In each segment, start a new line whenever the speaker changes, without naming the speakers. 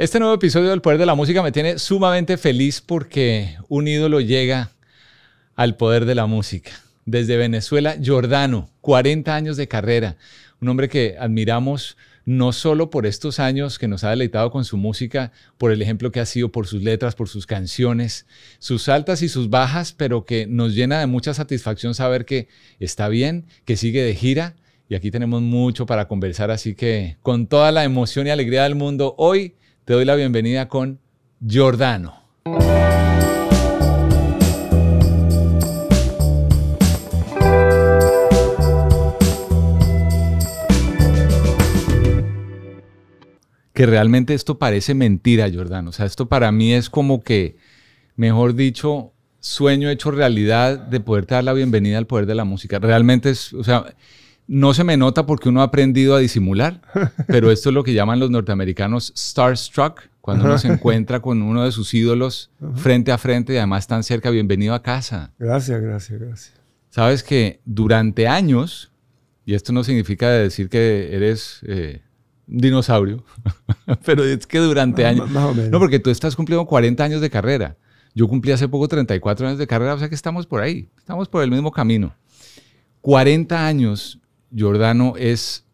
Este nuevo episodio del Poder de la Música me tiene sumamente feliz porque un ídolo llega al poder de la música. Desde Venezuela, Jordano, 40 años de carrera, un hombre que admiramos no solo por estos años que nos ha deleitado con su música, por el ejemplo que ha sido por sus letras, por sus canciones, sus altas y sus bajas, pero que nos llena de mucha satisfacción saber que está bien, que sigue de gira y aquí tenemos mucho para conversar, así que con toda la emoción y alegría del mundo, hoy te doy la bienvenida con Giordano. Que realmente esto parece mentira, Giordano. O sea, esto para mí es como que, mejor dicho, sueño hecho realidad de poderte dar la bienvenida al poder de la música. Realmente es, o sea, no se me nota porque uno ha aprendido a disimular, pero esto es lo que llaman los norteamericanos starstruck, cuando uno se encuentra con uno de sus ídolos frente a frente y además tan cerca. Bienvenido a casa.
Gracias, gracias, gracias.
Sabes que durante años, y esto no significa decir que eres eh, un dinosaurio, pero es que durante años...
Más o menos.
No, porque tú estás cumpliendo 40 años de carrera. Yo cumplí hace poco 34 años de carrera, o sea que estamos por ahí, estamos por el mismo camino. 40 años Jordano es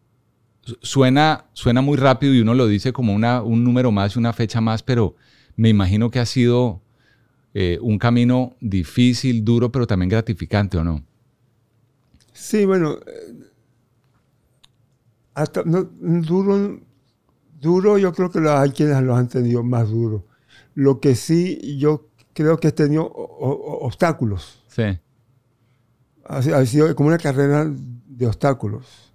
suena, suena muy rápido y uno lo dice como una, un número más y una fecha más, pero me imagino que ha sido eh, un camino difícil, duro, pero también gratificante, ¿o no?
Sí, bueno, eh, hasta no, duro, duro yo creo que los- hay quienes lo han tenido más duro. Lo que sí yo creo que he tenido o- o- obstáculos.
Sí.
Ha, ha sido como una carrera de obstáculos.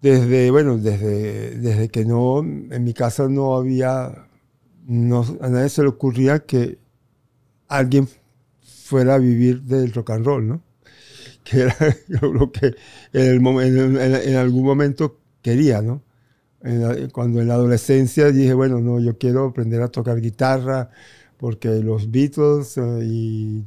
Desde, bueno, desde, desde que no, en mi casa no había, no, a nadie se le ocurría que alguien fuera a vivir del rock and roll, ¿no? Que era lo que en, algún momento quería, ¿no? Cuando en la adolescencia dije, bueno, no, yo quiero aprender a tocar guitarra porque los Beatles eh, y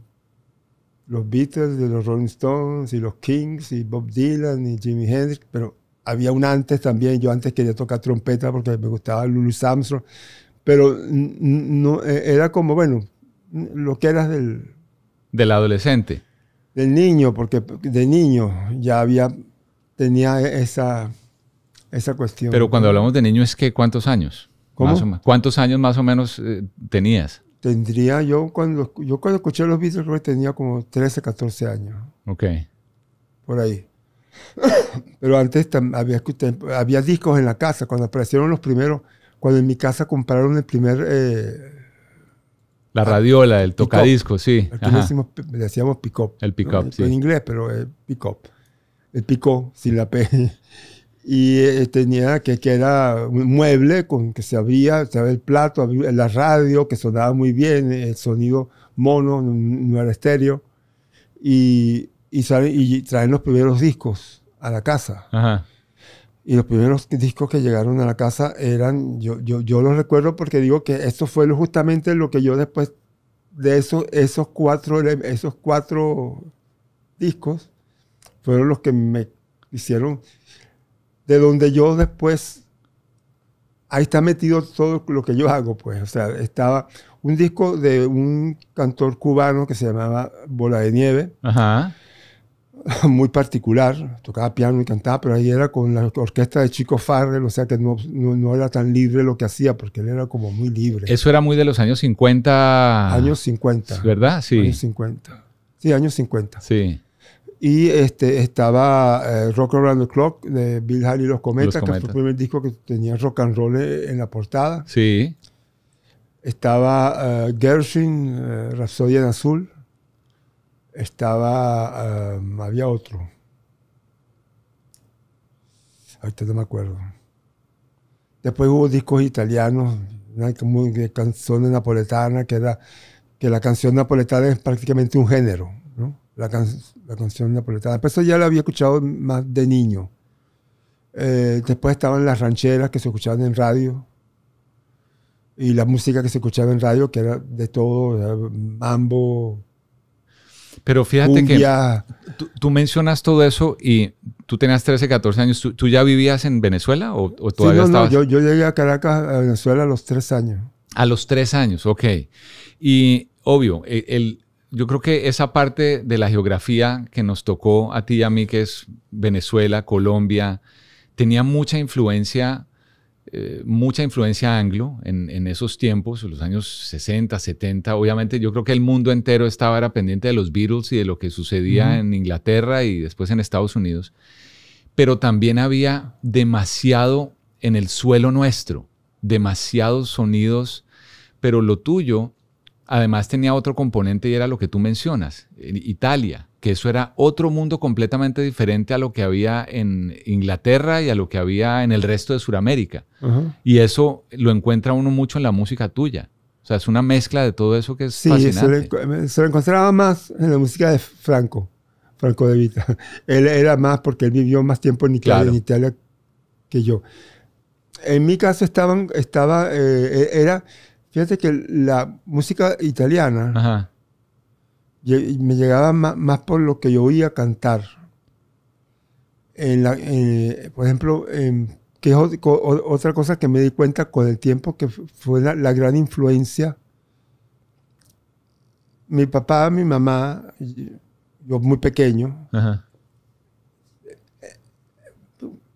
los Beatles, de los Rolling Stones y los Kings y Bob Dylan y Jimi Hendrix, pero había un antes también. Yo antes quería tocar trompeta porque me gustaba Louis Armstrong, pero no, eh, era como, bueno, lo que era del,
Del adolescente.
del niño, porque de niño ya había, tenía esa, esa cuestión.
Pero cuando hablamos de niño es que ¿cuántos años?
¿Cómo?
Más o. ¿Cuántos años más o menos eh, tenías?
Tendría yo, cuando, yo cuando escuché los Beatles creo que tenía como 13, 14 años.
Ok.
por ahí. Pero antes había, había discos en la casa, cuando aparecieron los primeros, cuando en mi casa compraron el primer, eh,
La radiola, el tocadisco, sí.
aquí le, decíamos pick-up.
El pick-up,
¿no?
sí.
En inglés, pero es pick-up. El picó, sin la P. Y eh, tenía que, que era un mueble con que se abría, se abría el plato, abría la radio, que sonaba muy bien, el sonido mono, no, era estéreo. Y, y, sale- y traen los primeros discos a la casa.
Ajá.
Y los primeros discos que llegaron a la casa eran, yo, yo, yo los recuerdo porque digo que esto fue justamente lo que yo después de esos, esos, cuatro, esos cuatro discos, fueron los que me hicieron, de donde yo después, ahí está metido todo lo que yo hago, pues, o sea, estaba un disco de un cantor cubano que se llamaba Bola de Nieve,
Ajá.
muy particular, tocaba piano y cantaba, pero ahí era con la orquesta de Chico Farrell, o sea que no, no, no era tan libre lo que hacía, porque él era como muy libre.
Eso era muy de los años 50.
años 50.
¿Verdad? Sí.
Años 50. Sí, años 50.
Sí.
Y este, estaba eh, Rock Around the Clock de Bill Haley y los Cometas,
Los
que fue el primer disco que tenía rock and roll en la portada.
Sí.
Estaba eh, Gershwin, Rhapsody en Azul. Estaba, eh, había otro. Ahorita no me acuerdo. Después hubo discos italianos, una como canciones napoletanas, que era que la canción napoletana es prácticamente un género. La, can- la canción napoletana. Pero eso ya la había escuchado más de niño. Eh, después estaban las rancheras que se escuchaban en radio y la música que se escuchaba en radio, que era de todo, era mambo.
Pero fíjate que tú, mencionas todo eso y tú tenías 13, 14 años. ¿Tú, ya vivías en Venezuela o, todavía
sí,
no,
No, yo, yo, llegué a Caracas, a Venezuela a los tres años.
A los tres años, ok. Y obvio, e, el, yo creo que esa parte de la geografía que nos tocó a ti y a mí, que es Venezuela, Colombia, tenía mucha influencia eh, mucha influencia anglo en, esos tiempos, en los años 60, 70. Obviamente yo creo que el mundo entero estaba era pendiente de los Beatles y de lo que sucedía en Inglaterra y después en Estados Unidos. Pero también había demasiado en el suelo nuestro, demasiados sonidos, pero lo tuyo además tenía otro componente y era lo que tú mencionas, Italia que eso era otro mundo completamente diferente a lo que había en Inglaterra y a lo que había en el resto de Sudamérica. Y eso lo encuentra uno mucho en la música tuya. O sea, es una mezcla de todo eso que es sí, fascinante.
Se, se lo encontraba más en la música de Franco, Franco de Vita. él era más porque él vivió más tiempo en Italia, en Italia que yo. En mi caso estaban, estaba, eh, era, fíjate que la música italiana, Ajá me llegaba más, por lo que yo oía cantar. En la, por ejemplo, que es otra cosa que me di cuenta con el tiempo que fue la, gran influencia. Mi papá, mi mamá, yo muy pequeño,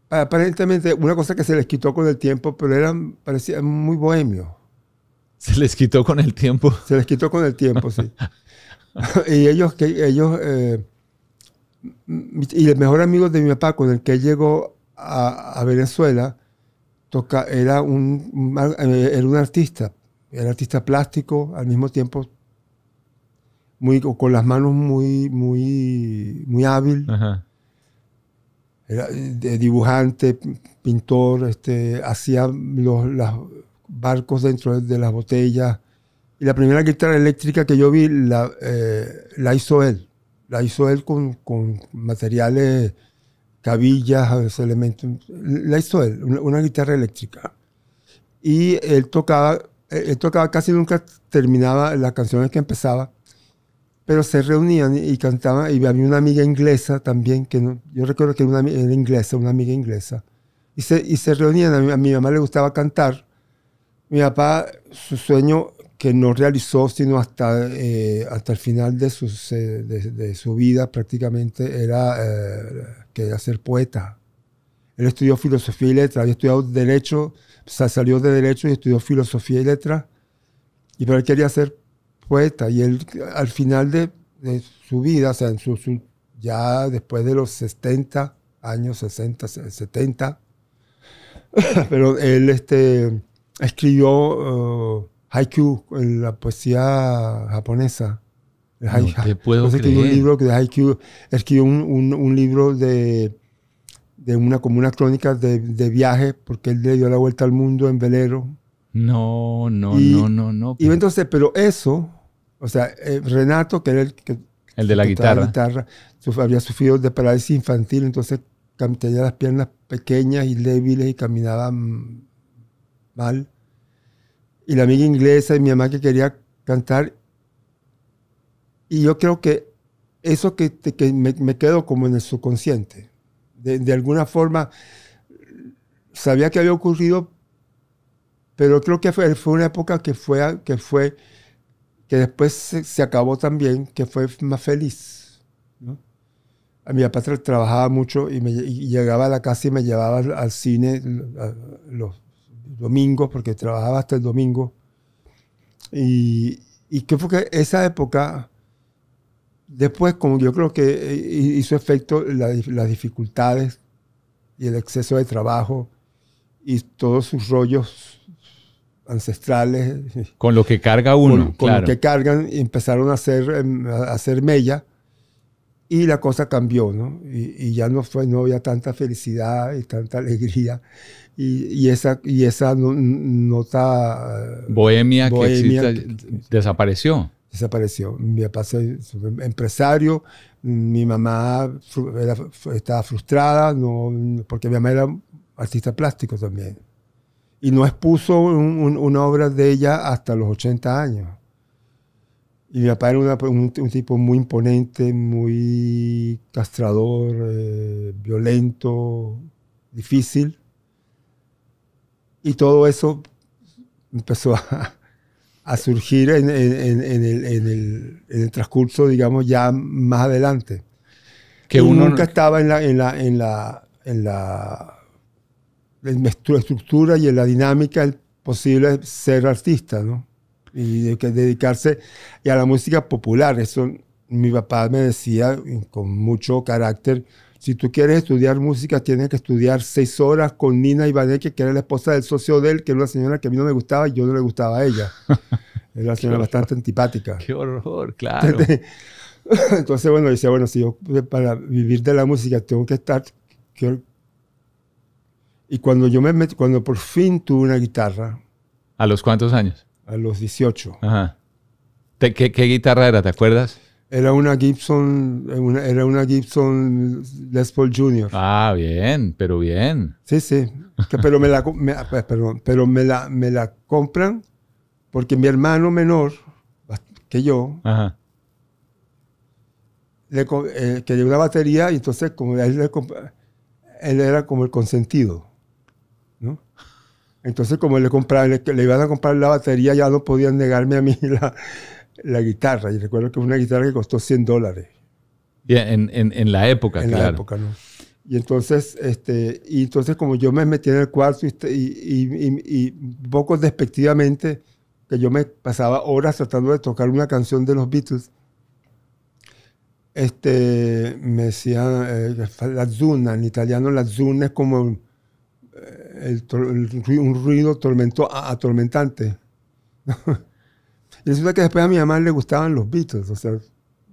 aparentemente una cosa que se les quitó con el tiempo, pero eran, parecía muy bohemio.
Se les quitó con el tiempo.
Se les quitó con el tiempo, sí. y ellos, que ellos eh, y el mejor amigo de mi papá con el que llegó a, Venezuela toca, era, un, era un artista, era artista plástico, al mismo tiempo muy, con las manos muy, muy, muy hábil. Era dibujante, pintor, este, hacía los, barcos dentro de las botellas y la primera guitarra eléctrica que yo vi la, eh, la hizo él. La hizo él con, con materiales, cabillas, elementos. La hizo él, una, guitarra eléctrica. Y él tocaba, él tocaba casi nunca terminaba las canciones que empezaba, pero se reunían y cantaban. Y había una amiga inglesa también, que yo recuerdo que era, una, era inglesa, una amiga inglesa. Y se, y se reunían, a a mi mamá le gustaba cantar. Mi papá, su sueño que no realizó sino hasta, eh, hasta el final de, de, su vida prácticamente era eh, que ser poeta. Él estudió filosofía y letras, había estudiado derecho, salió de derecho y estudió filosofía y letras, y pero él quería ser poeta. Y él al final de, su vida, o sea, en su, ya después de los 70 años, 60, 70, pero él este, escribió... Uh, haiku, la poesía japonesa.
no puedo creer.
un libro de haiku, escribió un, un, libro de, de, una, como una crónica de, de, viaje, porque él le dio la vuelta al mundo en velero.
No, no, no, no, no.
Y entonces, pero eso, o sea, eh, Renato, que era el que...
El de la guitarra.
guitarra había sufrido de parálisis infantil, entonces tenía las piernas pequeñas y débiles y caminaba mal y la amiga inglesa y mi mamá que quería cantar. Y yo creo que eso que, que me, me, quedó como en el subconsciente. De, de, alguna forma, sabía que había ocurrido, pero creo que fue, fue una época que fue, que fue, que después se, acabó también, que fue más feliz. ¿no? A mi papá trabajaba mucho y, me, llegaba a la casa y me llevaba al, cine los, domingos, porque trabajaba hasta el domingo. Y, y que fue que esa época, después, como yo creo que hizo efecto las dificultades y el exceso de trabajo y todos sus rollos ancestrales.
Con lo que carga uno.
Con, lo que cargan y empezaron a hacer, em, a hacer mella y la cosa cambió, ¿no? Y, y, ya no, fue, no había tanta felicidad y tanta alegría y, esa, y esa nota...
Bohemia, que desapareció.
Desapareció. Mi papá es empresario, mi mamá estaba frustrada, no, porque mi mamá era artista plástico también. Y no expuso una obra de ella hasta los 80 años. Y mi papá era un, tipo muy imponente, muy castrador, eh, violento, difícil. Y todo eso empezó a, a surgir en, en, en, el, en, el, transcurso, digamos, ya más adelante. Que uno nunca estaba en la, en la, en la, en la, la estructura y en la dinámica posible ser artista, ¿no? Y que dedicarse y a la música popular. Eso mi papá me decía con mucho carácter. Si tú quieres estudiar música, tienes que estudiar seis horas con Nina Ibaneke, que era la esposa del socio de él, que era una señora que a mí no me gustaba y yo no le gustaba a ella. Era una señora bastante antipática.
Qué horror, claro.
Entonces, bueno, decía, bueno, si yo para vivir de la música tengo que estar... Y cuando yo me metí, cuando por fin tuve una guitarra...
¿A los cuántos años?
A los 18.
Ajá. ¿Qué, qué, guitarra era? ¿Te acuerdas?
Era una Gibson, era una Gibson Les Paul Jr.
Ah, bien, pero bien.
Sí, sí. pero me la, pues, perdón, pero me la, me la compran porque mi hermano menor, que yo, Ajá. Le, eh, quería una batería y entonces como él, él era como el consentido. Entonces, como le, compraban, le, iban a comprar la batería, ya no podían negarme a mí la, la guitarra. Y recuerdo que fue una guitarra que costó 100 dólares.
en, en, en, la época,
en
claro.
En la época, ¿no? Y entonces, este, y entonces como yo me metí en el cuarto y, y, y, poco despectivamente, que yo me pasaba horas tratando de tocar una canción de los Beatles, este, me decían eh, la zuna, en italiano la zuna es como un ruido tormento, atormentante. y resulta que después a mi mamá le gustaban los Beatles, o sea,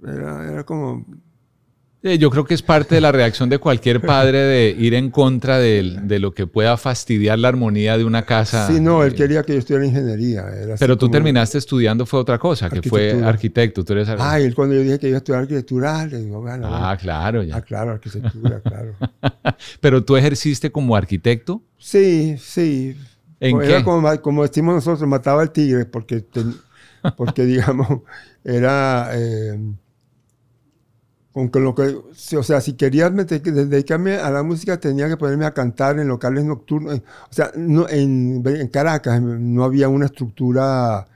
era, era como
yo creo que es parte de la reacción de cualquier padre de ir en contra de, de, lo que pueda fastidiar la armonía de una casa.
Sí, no, él quería que yo estudiara ingeniería.
Pero tú terminaste estudiando fue otra cosa, que fue arquitecto. Tú eres
Ah, él cuando yo dije que iba a estudiar arquitectura, le digo,
bueno, Ah, claro, ya.
Ah, claro, arquitectura, claro.
¿Pero tú ejerciste como arquitecto?
Sí, sí.
¿En
era
qué?
Como, como decimos nosotros, mataba al tigre, porque, porque digamos, era... Eh, con lo que, o sea, si quería dedicarme a la música tenía que ponerme a cantar en locales nocturnos. O sea, no, en, en, Caracas no había una estructura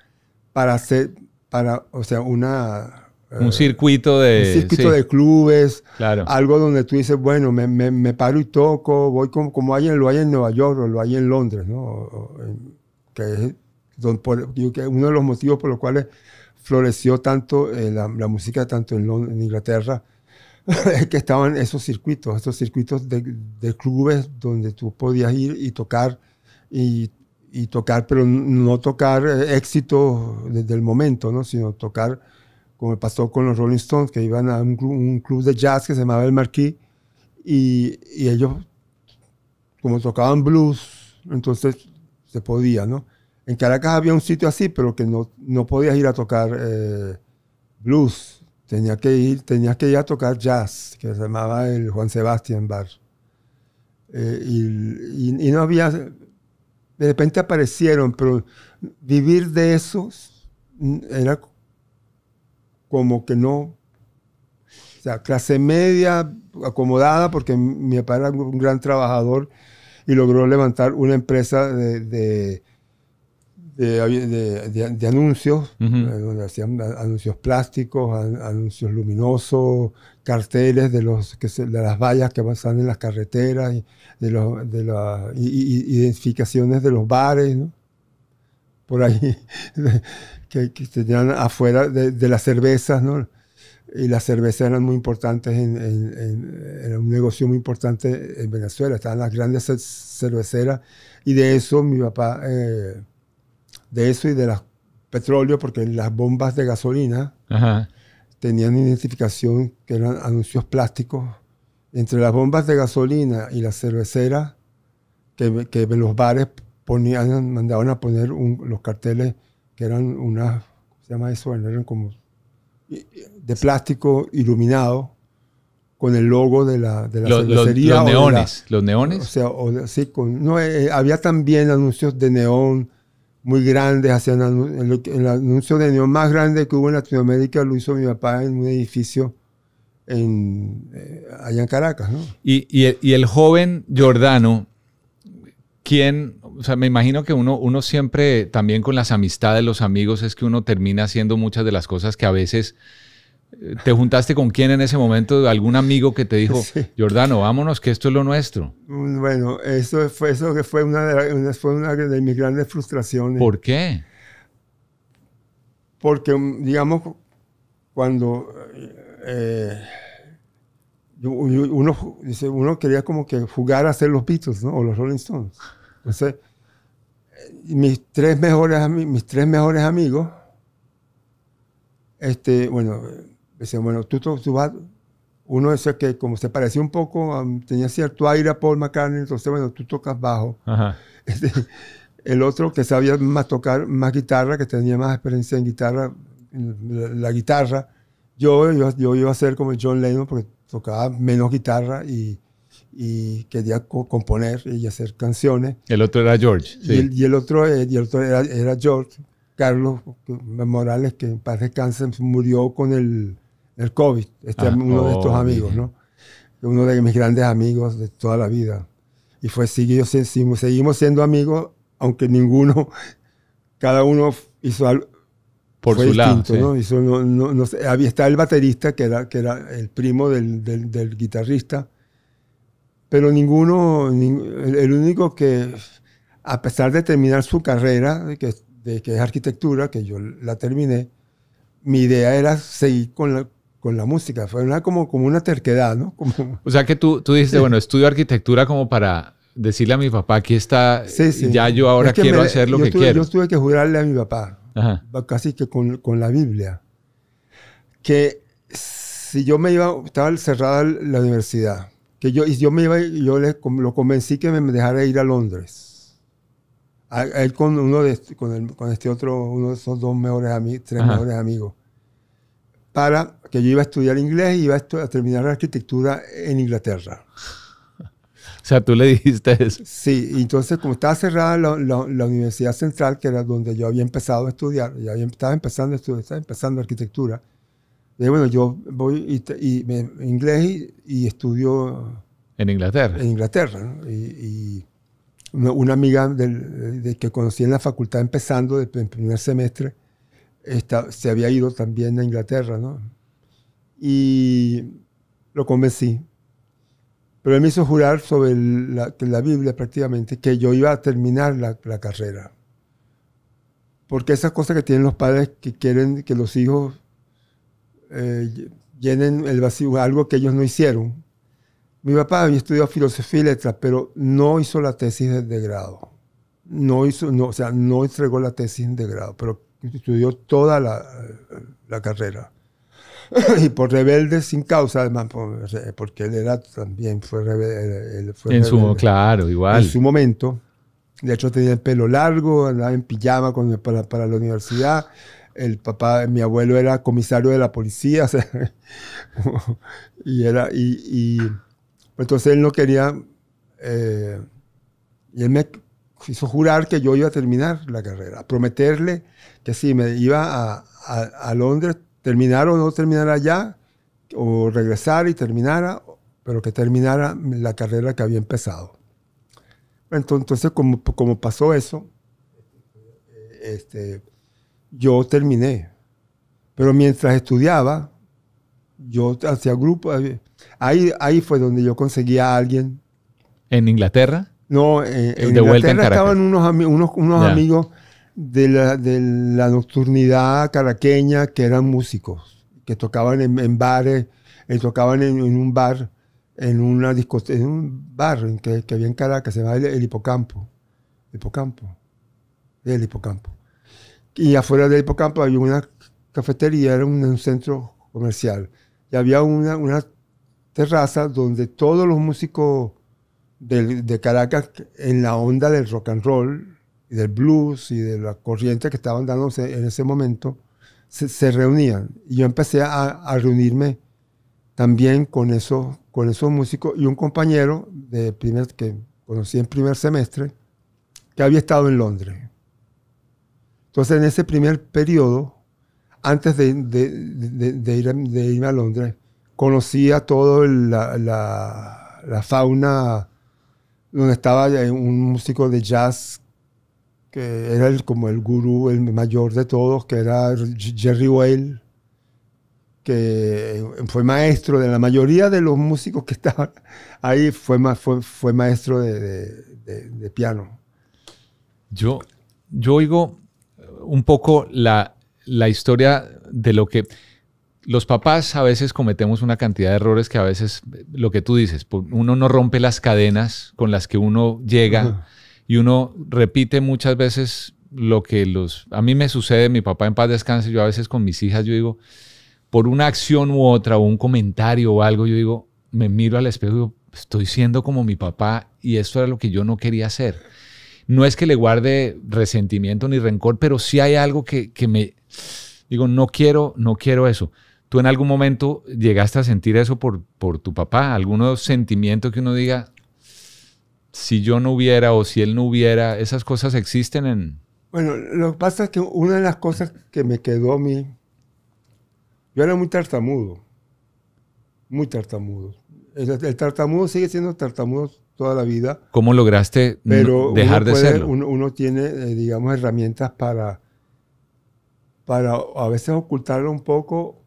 para hacer, para, o sea, una...
Un circuito de...
Un circuito de clubes.
Claro.
Algo donde tú dices, bueno, me, me, me paro y toco, voy como, como hay en, lo hay en Nueva York o lo hay en Londres, ¿no? que es uno de los motivos por los cuales floreció tanto eh, la, música tanto en, en Inglaterra que estaban esos circuitos, esos circuitos de, clubes donde tú podías ir y tocar, y, tocar, pero no tocar eh, éxito desde el momento, ¿no? sino tocar como pasó con los Rolling Stones, que iban a un, un club de jazz que se llamaba El Marquis, y, y, ellos, como tocaban blues, entonces se podía, ¿no? En Caracas había un sitio así, pero que no, no podías ir a tocar eh, blues, tenía que ir, tenía que ir a tocar jazz, que se llamaba el Juan Sebastián Bar. Eh, y, no había, de repente aparecieron, pero vivir de eso era como que no, o sea, clase media, acomodada, porque mi papá era un gran trabajador y logró levantar una empresa de, de, anuncios, eh, donde hacían anuncios plásticos, anuncios luminosos, carteles de, los, que de las vallas que pasan en las carreteras, y de, los, de las identificaciones de los bares, ¿no? por ahí, que, que, tenían afuera de, las cervezas, ¿no? y las cervezas eran muy importantes, en, en, era un negocio muy importante en Venezuela, estaban las grandes cerveceras, y de eso mi papá... Eh, de eso y de las petróleo, porque las bombas de gasolina tenían identificación que eran anuncios plásticos. Entre las bombas de gasolina y las cerveceras, que, que los bares ponían, mandaban a poner los carteles que eran unas, ¿cómo se llama eso? eran como de plástico iluminado con el logo de la, de la cervecería.
Los, neones, los neones.
O sea, sí, con, no, eh, había también anuncios de neón muy grandes. Hacían el, anuncio de neón más grande que hubo en Latinoamérica lo hizo mi papá en un edificio eh, allá en Caracas.
Y, el, joven Jordano, ¿quién? O sea, me imagino que uno, uno siempre, también con las amistades, los amigos, es que uno termina haciendo muchas de las cosas que a veces ¿Te juntaste con quién en ese momento? ¿Algún amigo que te dijo, Jordano, vámonos, que esto es lo nuestro?
Mm, bueno, eso fue, eso que fue una de, fue una de mis grandes frustraciones.
¿Por qué?
Porque, mm, digamos, cuando eh, uno, dice, uno quería como que jugar a ser los Beatles, ¿no? O los Rolling Stones. Entonces, mis tres mejores, mis tres mejores amigos, este, bueno, Decía, bueno, tú, tú, vas, uno ese que como se parecía un poco, tenía cierto aire a Paul McCartney, entonces, bueno, tú tocas bajo. Este, el otro que sabía más tocar más guitarra, que tenía más experiencia en guitarra, la, guitarra. Yo, yo, iba a ser como John Lennon porque tocaba menos guitarra y, y quería componer y hacer canciones.
El otro era George.
Y, el, otro, eh, y el otro era, era George, Carlos Morales, que en paz descanse, murió con el el COVID, este ah, uno de estos oh, amigos, ¿no? Uno de mis grandes amigos de toda la vida. Y fue, seguimos, seguimos siendo amigos, aunque ninguno, cada uno hizo algo.
Por su lado.
¿no? Hizo, no, no, había estaba el baterista, que era, que era el primo del, del, guitarrista, pero ninguno, el, único que, a pesar de terminar su carrera, que, de, que es arquitectura, que yo la terminé, mi idea era seguir con la, con la música. Fue una, como, como una terquedad, ¿no? Como...
O sea que tú, tú dijiste, bueno, estudio arquitectura como para decirle a mi papá, aquí está, ya yo ahora quiero hacer lo que quiero.
Yo tuve que jurarle a mi papá, casi que con, con, la Biblia, que si yo me iba, estaba cerrada la universidad, que yo, y yo me iba, yo le, lo convencí que me dejara ir a Londres. A, él con uno de, con, el, con este otro, uno de esos dos mejores amigos, tres mejores amigos para que yo iba a estudiar inglés y iba a, terminar la arquitectura en Inglaterra.
O sea, tú le dijiste eso.
Sí, y entonces como estaba cerrada la, Universidad Central, que era donde yo había empezado a estudiar, ya estaba empezando a estudiar, estaba empezando arquitectura, dije, bueno, yo voy y, me, inglés y, estudio...
En Inglaterra.
En Inglaterra. Y, una, amiga de, que conocí en la facultad empezando, el primer semestre, se había ido también a Inglaterra, ¿no? Y lo convencí. Pero él me hizo jurar sobre la, la Biblia prácticamente que yo iba a terminar la, carrera. Porque esas cosas que tienen los padres que quieren que los hijos eh, llenen el vacío, algo que ellos no hicieron. Mi papá había estudiado filosofía y letras, pero no hizo la tesis de, de grado. No hizo, no, o sea, no entregó la tesis de grado, pero estudió toda la, la carrera. y por rebelde sin causa, además, porque él era también fue rebelde.
en su, claro, igual.
En su momento. De hecho, tenía el pelo largo, andaba en pijama con, para, para, la universidad. El papá, mi abuelo era comisario de la policía. y era, y, y, entonces él no quería, eh, y él me hizo jurar que yo iba a terminar la carrera, prometerle que si me iba a, a, Londres, terminar o no terminar allá, o regresar y terminara, pero que terminara la carrera que había empezado. Entonces, como, como pasó eso, este, yo terminé. Pero mientras estudiaba, yo hacía grupo. Ahí, ahí fue donde yo conseguía a alguien.
¿En Inglaterra?
No, en, en Inglaterra estaban unos, unos, unos amigos de la, de la, nocturnidad caraqueña que eran músicos, que tocaban en, bares, eh, tocaban en, un bar, en una discoteca, en un bar que, que, había en Caracas, se llama el, Hipocampo. Hipocampo. El Hipocampo. Y afuera del Hipocampo había una cafetería, era un, centro comercial. Y había una, una terraza donde todos los músicos de, de Caracas, en la onda del rock and roll, y del blues y de la corriente que estaban dándose en ese momento, se, reunían. Y yo empecé a, reunirme también con, eso, con esos músicos y un compañero de primer, que conocí en primer semestre, que había estado en Londres. Entonces, en ese primer periodo, antes de, ir, de irme a Londres, conocía todo la, la, fauna donde estaba un músico de jazz que era el, como el gurú, el mayor de todos, que era Jerry Whale, que fue maestro de la mayoría de los músicos que estaban ahí, fue, fue, fue maestro de, de, piano.
Yo, yo oigo un poco la, la historia de lo que los papás a veces cometemos una cantidad de errores que a veces, lo que tú dices, uno no rompe las cadenas con las que uno llega y uno repite muchas veces lo que los... A mí me sucede, mi papá en paz descanse, yo a veces con mis hijas, yo digo, por una acción u otra, o un comentario o algo, yo digo, me miro al espejo y digo, estoy siendo como mi papá y esto era lo que yo no quería hacer. No es que le guarde resentimiento ni rencor, pero sí hay algo que, que me... Digo, no quiero, no quiero eso. ¿Tú en algún momento llegaste a sentir eso por, por tu papá? ¿Algún sentimiento que uno diga, si yo no hubiera o si él no hubiera, esas cosas existen en...
Bueno, lo que pasa es que una de las cosas que me quedó a mí, yo era muy tartamudo, muy tartamudo. El, tartamudo sigue siendo tartamudo toda la vida.
¿Cómo lograste dejar de serlo?
Uno, tiene, eh, digamos, herramientas para, para a veces ocultarlo un poco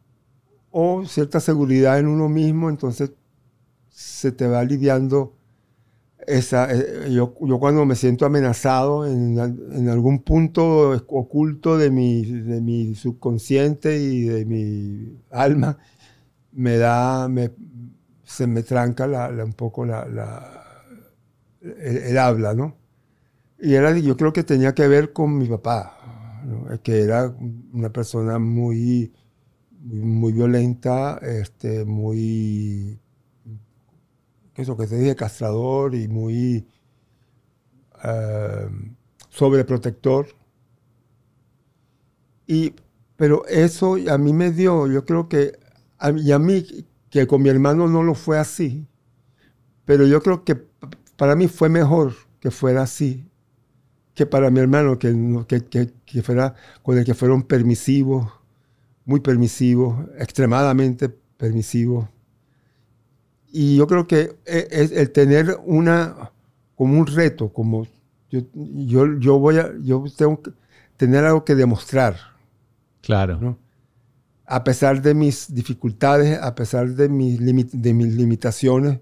o cierta seguridad en uno mismo, entonces se te va aliviando esa... Eh, yo, yo, cuando me siento amenazado en, en, algún punto oculto de mi, de mi subconsciente y de mi alma, me da... Me, se me tranca la, un poco la, la el, habla, ¿no? Y era, yo creo que tenía que ver con mi papá, que era una persona muy muy, violenta, este, muy, eso que se dice, castrador y muy eh, sobreprotector. Y, pero eso a mí me dio, yo creo que, y a mí, que con mi hermano no lo fue así, pero yo creo que para mí fue mejor que fuera así que para mi hermano, que, que, que fuera con el que fueron permisivos, muy permisivo, extremadamente permisivo. Y yo creo que e, es el tener una, como un reto, como yo, yo, yo voy a, yo tengo que tener algo que demostrar.
Claro.
A pesar de mis dificultades, a pesar de mis, de mis limitaciones,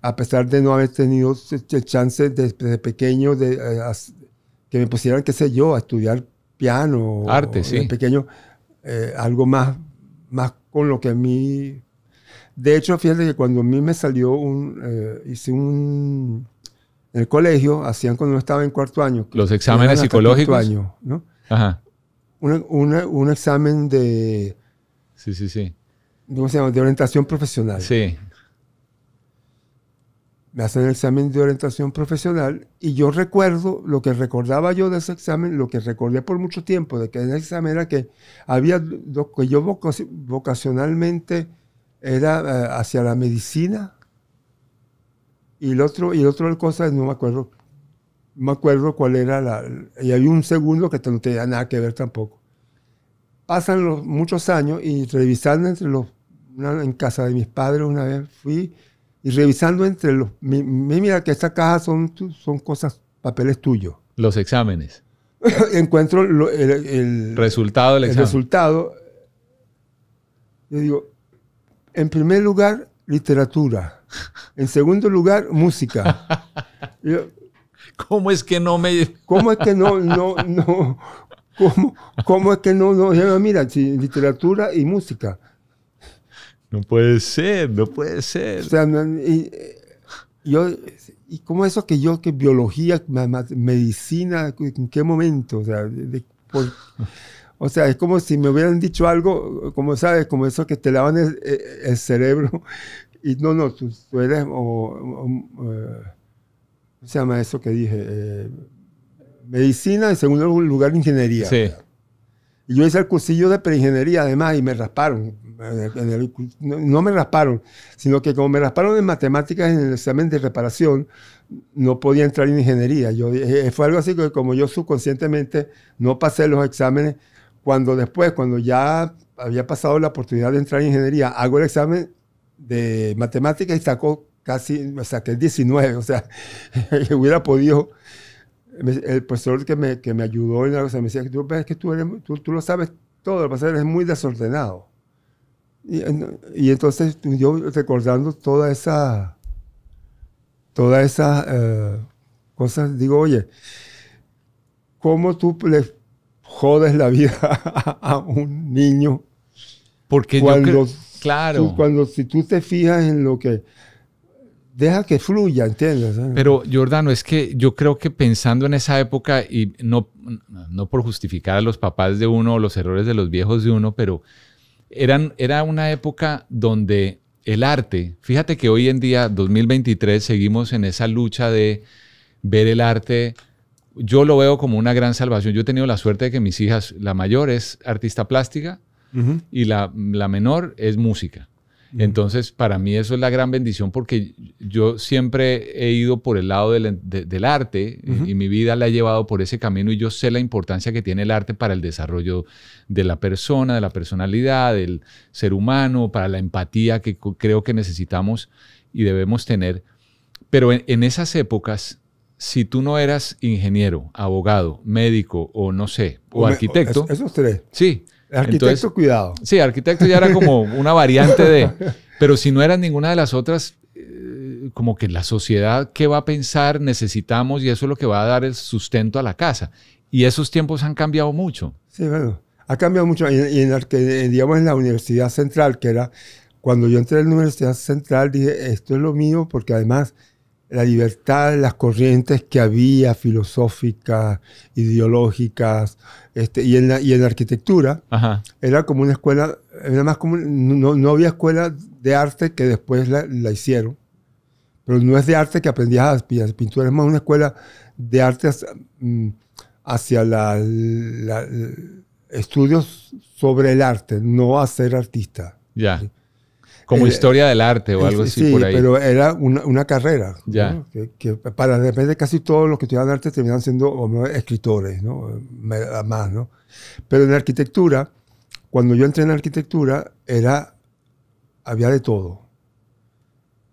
a pesar de no haber tenido el chance desde pequeño de, eh, que me pusieran, qué sé yo, a estudiar piano.
Arte, sí.
pequeño eh, algo más, más con lo que a mí... De hecho, fíjate que cuando a mí me salió un... Eh, hice un... En el colegio, hacían cuando estaba en cuarto año.
Los exámenes psicológicos.
Año, ¿no? Ajá. un examen de...
Sí, sí, sí.
¿Cómo se llama? De orientación profesional.
Sí
me hacen el examen de orientación profesional y yo recuerdo, lo que recordaba yo de ese examen, lo que recordé por mucho tiempo de que ese examen era que había lo que yo vocacionalmente era eh, hacia la medicina y el otro, y el otro cosa no me acuerdo, no me acuerdo cuál era la, y había un segundo que no tenía nada que ver tampoco. Pasan los, muchos años y revisando entre los, en casa de mis padres una vez fui y revisando entre los... mira que esta caja son, son cosas, papeles tuyos.
Los exámenes.
Encuentro el,
resultado del examen.
El resultado. Yo digo, en primer lugar, literatura. En segundo lugar, música.
¿Cómo es que no me...?
¿Cómo es que no, no, no? ¿Cómo, cómo es que no, no? Mira, literatura y música.
No puede ser, no puede ser.
O sea, y, yo, y como eso que yo, que biología, medicina, ¿en qué momento? O sea, o sea, es como si me hubieran dicho algo, como sabes, como eso que te lavan el, cerebro. Y no, no, tú, eres, o, eh, ¿cómo se llama eso que dije? Eh, medicina, en segundo lugar, ingeniería.
Sí.
Y yo hice el cursillo de preingeniería además y me rasparon. no, me rasparon, sino que como me rasparon en matemáticas en el examen de reparación, no podía entrar en ingeniería. Yo, eh, fue algo así que como yo subconscientemente no pasé los exámenes, cuando después, cuando ya había pasado la oportunidad de entrar en ingeniería, hago el examen de matemáticas y sacó casi, saqué 19, o sea, hubiera podido el profesor que me, que me ayudó en la cosa me decía, tú ves que tú, eres, tú, tú, lo sabes todo, lo que pasa es eres muy desordenado. Y, y, entonces yo recordando toda esa, todas esas eh, cosas, digo, oye, ¿cómo tú le jodes la vida a un niño?
Porque cuando, claro.
cuando si tú te fijas en lo que deja que fluya, ¿entiendes?
Pero Jordano, es que yo creo que pensando en esa época, y no, no por justificar a los papás de uno o los errores de los viejos de uno, pero eran, era una época donde el arte, fíjate que hoy en día, 2023, seguimos en esa lucha de ver el arte. Yo lo veo como una gran salvación. Yo he tenido la suerte de que mis hijas, la mayor es artista plástica y la, la menor es música. Entonces, para mí eso es la gran bendición porque yo siempre he ido por el lado del, arte y mi vida la he llevado por ese camino y yo sé la importancia que tiene el arte para el desarrollo de la persona, de la personalidad, del ser humano, para la empatía que creo que necesitamos y debemos tener. Pero en, esas épocas, si tú no eras ingeniero, abogado, médico o no sé, o, arquitecto.
esos tres.
Sí.
Arquitecto, cuidado.
Sí, arquitecto ya era como una variante de... Pero si no eras ninguna de las otras, eh, como que la sociedad, ¿qué va a pensar? Necesitamos y eso es lo que va a dar el sustento a la casa. Y esos tiempos han cambiado mucho.
Sí, bueno, ha cambiado mucho. Y, en, que, digamos, en la Universidad Central, que era, cuando yo entré en la Universidad Central, dije, esto es lo mío, porque además la libertad, las corrientes que había, filosóficas, ideológicas, este, y, en la, y en la arquitectura, era como una escuela, era más como, no, no, había escuela de arte que después la, la, hicieron, pero no es de arte que aprendías a pintura, es más una escuela de arte mm, hacia, la, estudios sobre el arte, no a ser artista.
Ya. Como historia del arte o algo así por ahí.
pero era una, carrera. Ya. Que, para de repente casi todos los que estudian arte terminan siendo escritores, ¿no? Más, ¿no? Pero en arquitectura, cuando yo entré en arquitectura, era, había de todo.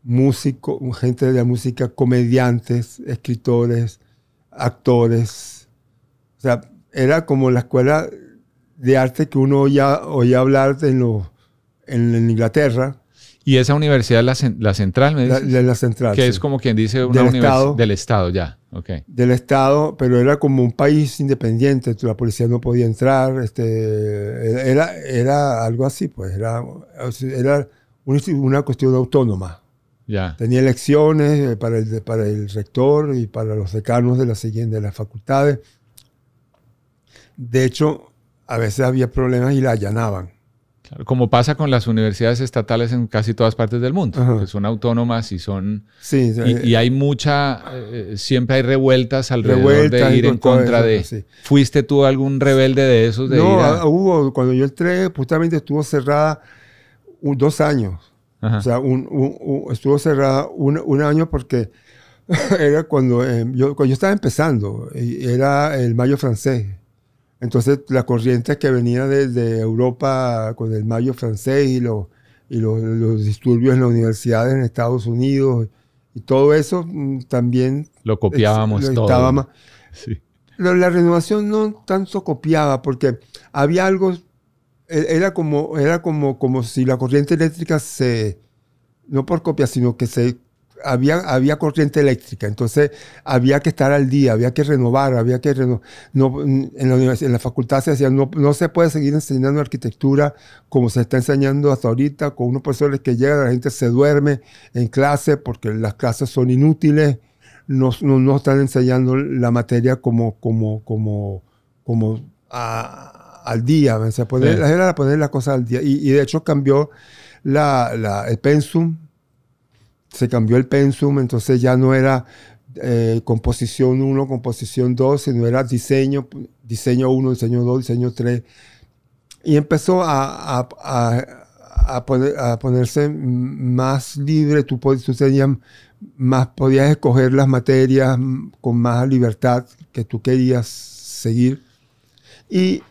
Músico, gente de la música, comediantes, escritores, actores. O sea, era como la escuela de arte que uno oía, oía hablar en, en Inglaterra
¿Y esa universidad es la, central, me
dices? La, la central.
Que es como quien dice una del universidad estado, del Estado, ya. Okay.
Del Estado, pero era como un país independiente. La policía no podía entrar. Este, era, era algo así, pues. Era, era una cuestión autónoma.
Ya.
Tenía elecciones eh, para el, para el rector y para los decanos de, la, de las facultades. De hecho, a veces había problemas y la allanaban
como pasa con las universidades estatales en casi todas partes del mundo, que son autónomas y son...
Sí,
y, hay mucha, eh, siempre hay revueltas alrededor de ir en contra de... ¿Fuiste tú algún rebelde de esos? De
no, ah, hubo, cuando yo entré, justamente estuvo cerrada dos años. O sea, estuvo cerrada un, año porque era cuando, eh, yo, cuando yo estaba empezando, era el mayo francés. Entonces, la corriente que venía desde Europa con el mayo francés y, y los, disturbios en las universidades en Estados Unidos y todo eso mm, también...
Lo copiábamos todo.
Sí. La, renovación no tanto copiaba porque había algo... E, era como, era como, como si la corriente eléctrica se... No por copia, sino que se había, había corriente eléctrica, entonces había que estar al día, había que renovar, había que no, en, la en la facultad se decía, no, no se puede seguir enseñando arquitectura como se está enseñando hasta ahorita, con unos profesores que llegan, la gente se duerme en clase porque las clases son inútiles, no, no, están enseñando la materia como, como, como, como al día, se puede, era poner las cosas al día, y, y de hecho cambió la, la, el pensum se cambió el pensum, entonces ya no era eh, composición 1, composición 2, sino era diseño, diseño 1, diseño 2, diseño 3. y empezó a, a, ponerse más libre, tú, tú tenías más, podías escoger las materias con más libertad que tú querías seguir. Y,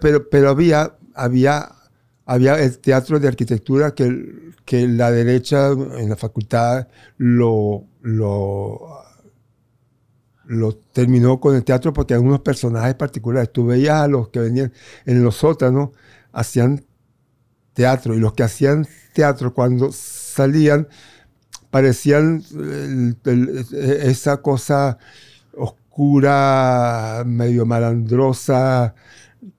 pero, pero había, había, había el teatro de arquitectura que, que la derecha en la facultad lo, lo, lo terminó con el teatro porque algunos personajes particulares, tú veías a los que venían en los sótanos, hacían teatro y los que hacían teatro cuando salían parecían esa cosa oscura, medio malandrosa,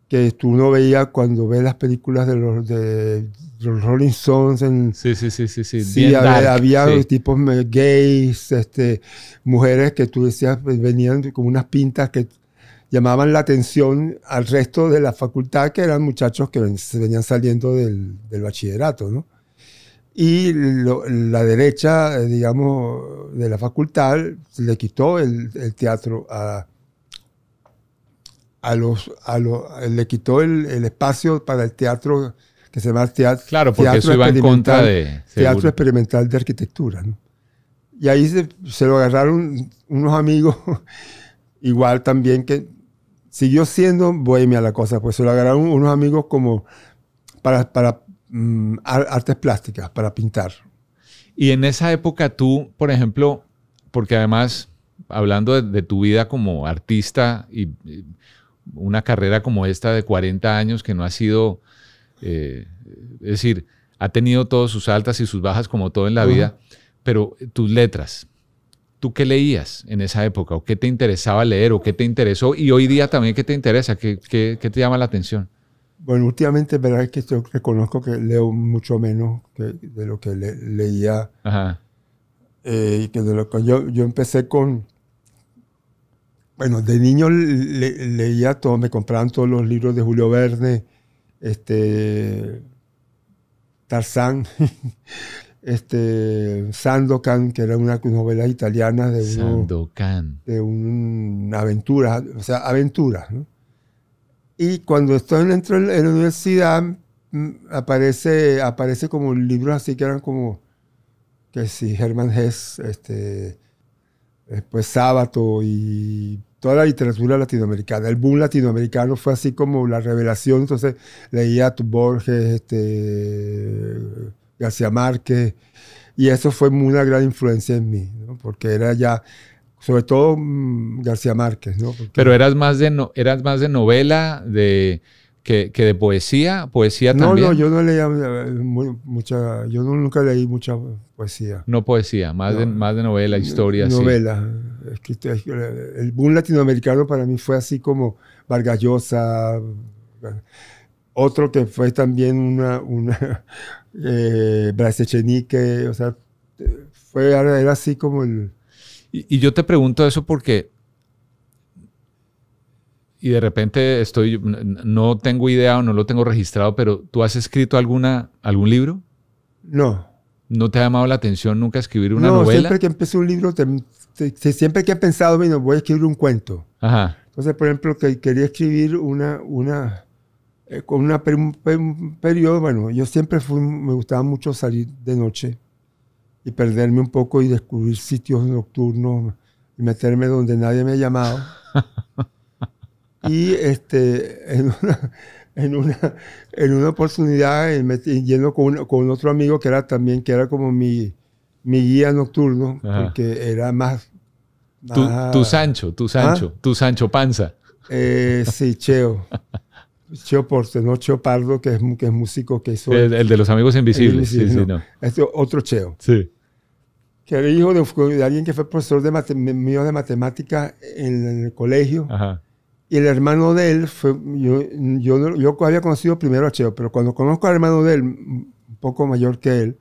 que tú no veías cuando ves las películas de los, de los Rolling Stones. En,
sí, sí, sí, sí. Sí,
sí había, tipos gays, este, mujeres que tú decías pues, venían con unas pintas que llamaban la atención al resto de la facultad, que eran muchachos que venían saliendo del, del bachillerato, ¿no? Y la derecha, eh, digamos, de la facultad le quitó el, teatro a, a los, a los, le quitó el, espacio para el teatro que se llama teatro.
Claro, porque eso iba en contra de.
Teatro experimental de arquitectura. ¿no? Y ahí se, se, lo agarraron unos amigos, igual también que siguió siendo bohemia la cosa, pues se lo agarraron unos amigos como para, para Mm, artes plásticas para pintar.
Y en esa época tú, por ejemplo, porque además, hablando de, tu vida como artista y, una carrera como esta de 40 años que no ha sido, eh, es decir, ha tenido todas sus altas y sus bajas como todo en la vida, pero tus letras, ¿tú qué leías en esa época? ¿O qué te interesaba leer? ¿O qué te interesó? Y hoy día también, ¿qué te interesa? ¿Qué, qué te llama la atención?
Bueno, últimamente verdad que yo reconozco que leo mucho menos de lo que leía. Ajá. Eh, que de lo que yo, yo empecé con... Bueno, de niño leía todo, me compraban todos los libros de Julio Verne, este, Tarzán, este, Sandokan, que era una novela italiana de,
Sandokan.
de una aventura, o sea, aventura, ¿no? Y cuando estoy dentro en la universidad, mm, aparece, aparece como libros así que eran como, que sí, Hermann Hesse, este, después Sábato y toda la literatura latinoamericana. El boom latinoamericano fue así como la revelación. Entonces leía a Borges, este, García Márquez, y eso fue una gran influencia en mí, porque era ya sobre todo mm, García Márquez, ¿no?
Pero eras más de no, eras más de novela, de que, de poesía, poesía también.
No, no, yo no leía eh, mucha, yo nunca leí mucha poesía.
No poesía, más de más de novela, historia,
novela. El boom latinoamericano para mí fue así como Vargas Llosa, otro que fue también una, una eh, o sea, fue era así como el
y, yo te pregunto eso porque y de repente estoy, no tengo idea o no lo tengo registrado, pero ¿tú has escrito alguna, algún libro?
No.
¿No te ha llamado la atención nunca escribir una no, novela?
siempre que empecé un libro, siempre que he pensado, bueno, voy a escribir un cuento. Ajá. Entonces, por ejemplo, que quería escribir una, una, eh, con una, un, periodo, bueno, yo siempre fui, me gustaba mucho salir de noche y perderme un poco y descubrir sitios nocturnos y meterme donde nadie me ha llamado. y este, en, una, en, una, en una oportunidad, yendo con, con, otro amigo que era también, que era como mi, mi guía nocturno, porque era más...
tu, Sancho, tu Sancho, ¿Ah? tu Sancho Panza.
Eh, sí, Cheo. Cheo Porte, no Cheo Pardo, que es, que es músico que hizo...
El, de los Amigos Invisibles. sí, sí,
no. Este otro Cheo.
Sí.
Que era hijo de, alguien que fue profesor de mío de matemática en, el colegio. Ajá. Y el hermano de él fue... Yo, yo, yo había conocido primero a Cheo, pero cuando conozco al hermano de él, un poco mayor que él,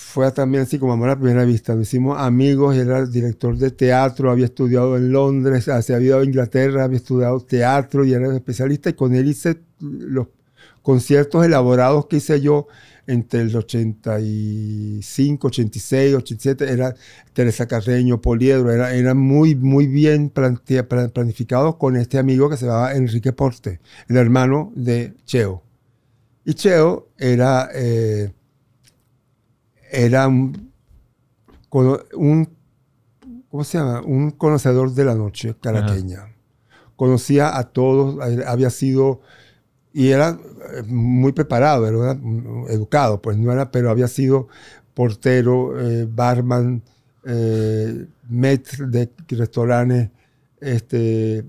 fue también así como amor a primera vista. Nos hicimos amigos, era director de teatro, había estudiado en Londres, se había ido a Inglaterra, había estudiado teatro y era especialista. Y con él hice los conciertos elaborados que hice yo entre el 85, 86, 87, era Teresa Carreño, Poliedro, era, era muy, muy bien planificado con este amigo que se llamaba Enrique Porte, el hermano de Cheo. Y Cheo era, eh, era un, un, ¿cómo se llama? Un conocedor de la noche caraqueña. Conocía a todos, había sido y era eh, muy preparado, era educado, pues no era, pero había sido portero, eh, barman, eh, maître de restaurantes, este,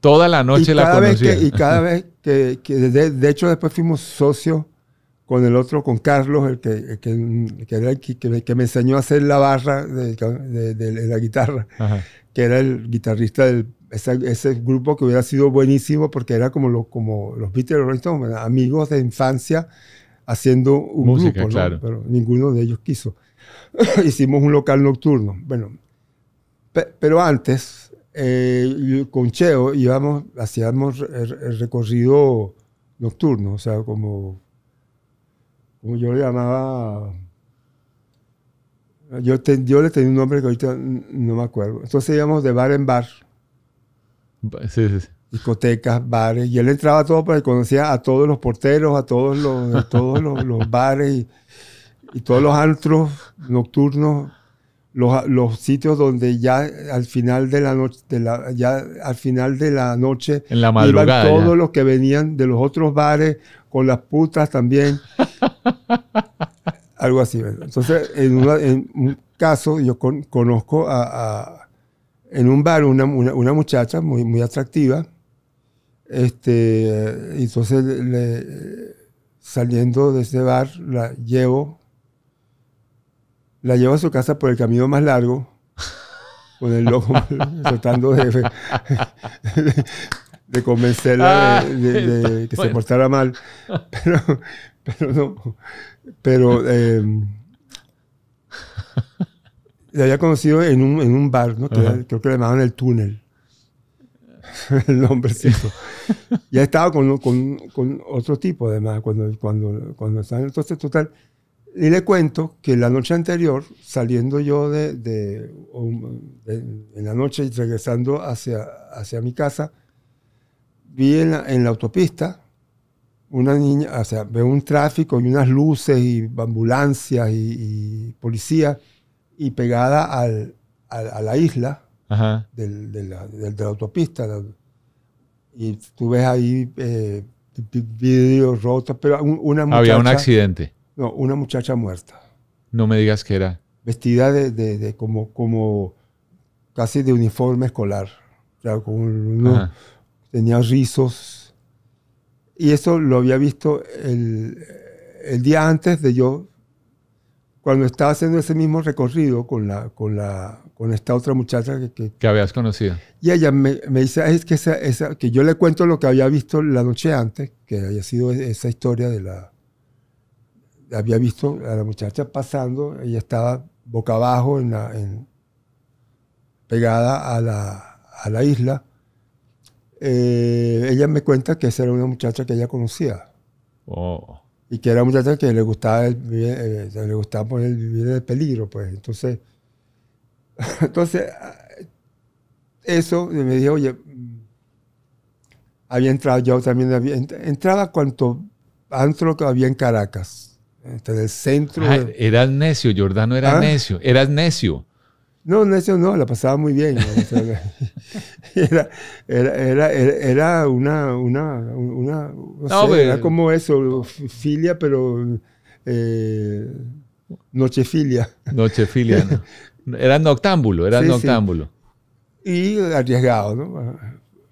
toda la noche la conocía.
y cada vez que, que de, hecho después fuimos socios con el otro, con Carlos, el que, que, era el que, me enseñó a hacer la barra de, de la guitarra, que era el guitarrista del ese, grupo que hubiera sido buenísimo porque era como, lo, como los Beatles, amigos de infancia haciendo un grupo, pero ninguno de ellos quiso. Hicimos un local nocturno. Bueno, pero antes, eh, con Cheo íbamos, hacíamos el, recorrido nocturno, o sea, como, como yo le llamaba... Yo, yo le tenía un nombre que ahorita no me acuerdo. Entonces íbamos de bar en bar discotecas, bares, y él entraba a todo porque conocía a todos los porteros, a todos los, todos los, bares y, todos los antros nocturnos, los, los, sitios donde ya al final de la noche, ya al final de la noche,
en la madrugada,
iban todos los que venían de los otros bares con las putas también. Algo así. Entonces, en, en, un caso, yo conozco a en un bar una, una, muchacha muy, muy atractiva. Este, entonces, saliendo de ese bar, la llevo, la llevo a su casa por el camino más largo, con el loco tratando de, de, convencerla de, que se portara mal. Pero, pero no. Pero. Le había conocido en un, en un bar, ¿no? creo que le llamaban el túnel. el nombrecito. ya estaba con, con, con, otro tipo, además, cuando, cuando, cuando estaba entonces total. Y le cuento que la noche anterior, saliendo yo de, de, en la noche y regresando hacia, hacia mi casa, vi en la, en la autopista una niña, o sea, veo un tráfico y unas luces y ambulancias y, y policías y pegada al, a, la isla del, de, la, de, la, autopista. Y tú ves ahí eh, vidrios rotos, pero una muchacha...
Había un accidente.
No, una muchacha muerta.
No me digas que era.
Vestida de, de, como, como casi de uniforme escolar. O sea, uno, tenía rizos. Y eso lo había visto el, el día antes de yo cuando estaba haciendo ese mismo recorrido con, la, con, la, con esta otra muchacha que,
que, habías conocido.
Y ella me, me dice, es que, esa, esa, que yo le cuento lo que había visto la noche antes, que había sido esa historia de la... Había visto a la muchacha pasando, ella estaba boca abajo, en la, en, pegada a la, a la isla. Eh, ella me cuenta que esa era una muchacha que ella conocía. Oh y que era un muchacha que le gustaba, el, eh, le gustaba poner vivir en peligro, pues. Entonces, entonces, eso me dijo, oye, había entrado, yo también había, entraba cuanto antro que había en Caracas, en el centro.
Ah, Eras necio, Jordano era ¿Ah? necio, eras necio.
No, necio no, la pasaba muy bien. era, era, era, una, una, una no, sé, era como eso, filia, pero eh, nochefilia.
Nochefilia, ¿no? Era noctámbulo, era noctámbulo.
Y arriesgado, ¿no?